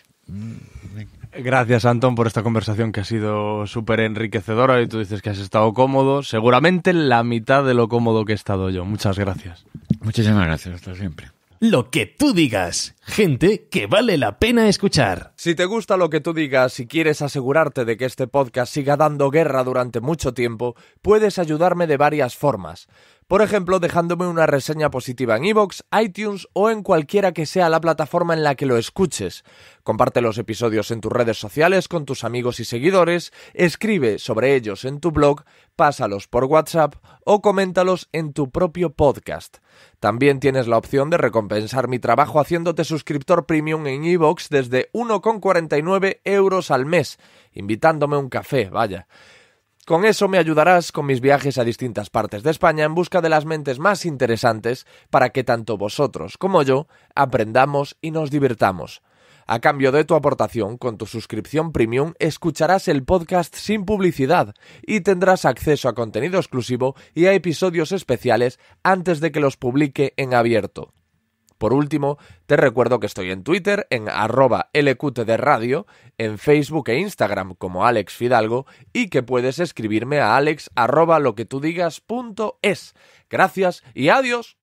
Gracias, Antón, por esta conversación que ha sido súper enriquecedora y tú dices que has estado cómodo, seguramente la mitad de lo cómodo que he estado yo. Muchas gracias. Muchísimas gracias, hasta siempre lo que tú digas. Gente que vale la pena escuchar. Si te gusta lo que tú digas y quieres asegurarte de que este podcast siga dando guerra durante mucho tiempo, puedes ayudarme de varias formas. Por ejemplo, dejándome una reseña positiva en iVoox, iTunes o en cualquiera que sea la plataforma en la que lo escuches. Comparte los episodios en tus redes sociales con tus amigos y seguidores, escribe sobre ellos en tu blog, pásalos por WhatsApp o coméntalos en tu propio podcast. También tienes la opción de recompensar mi trabajo haciéndote suscriptor premium en iVoox desde 1,49 euros al mes, invitándome un café, vaya. Con eso me ayudarás con mis viajes a distintas partes de España en busca de las mentes más interesantes para que tanto vosotros como yo aprendamos y nos divirtamos. A cambio de tu aportación, con tu suscripción premium, escucharás el podcast sin publicidad y tendrás acceso a contenido exclusivo y a episodios especiales antes de que los publique en abierto. Por último, te recuerdo que estoy en Twitter en arroba LQT radio, en Facebook e Instagram como Alex Fidalgo y que puedes escribirme a alex arroba lo que tú digas. Gracias y adiós.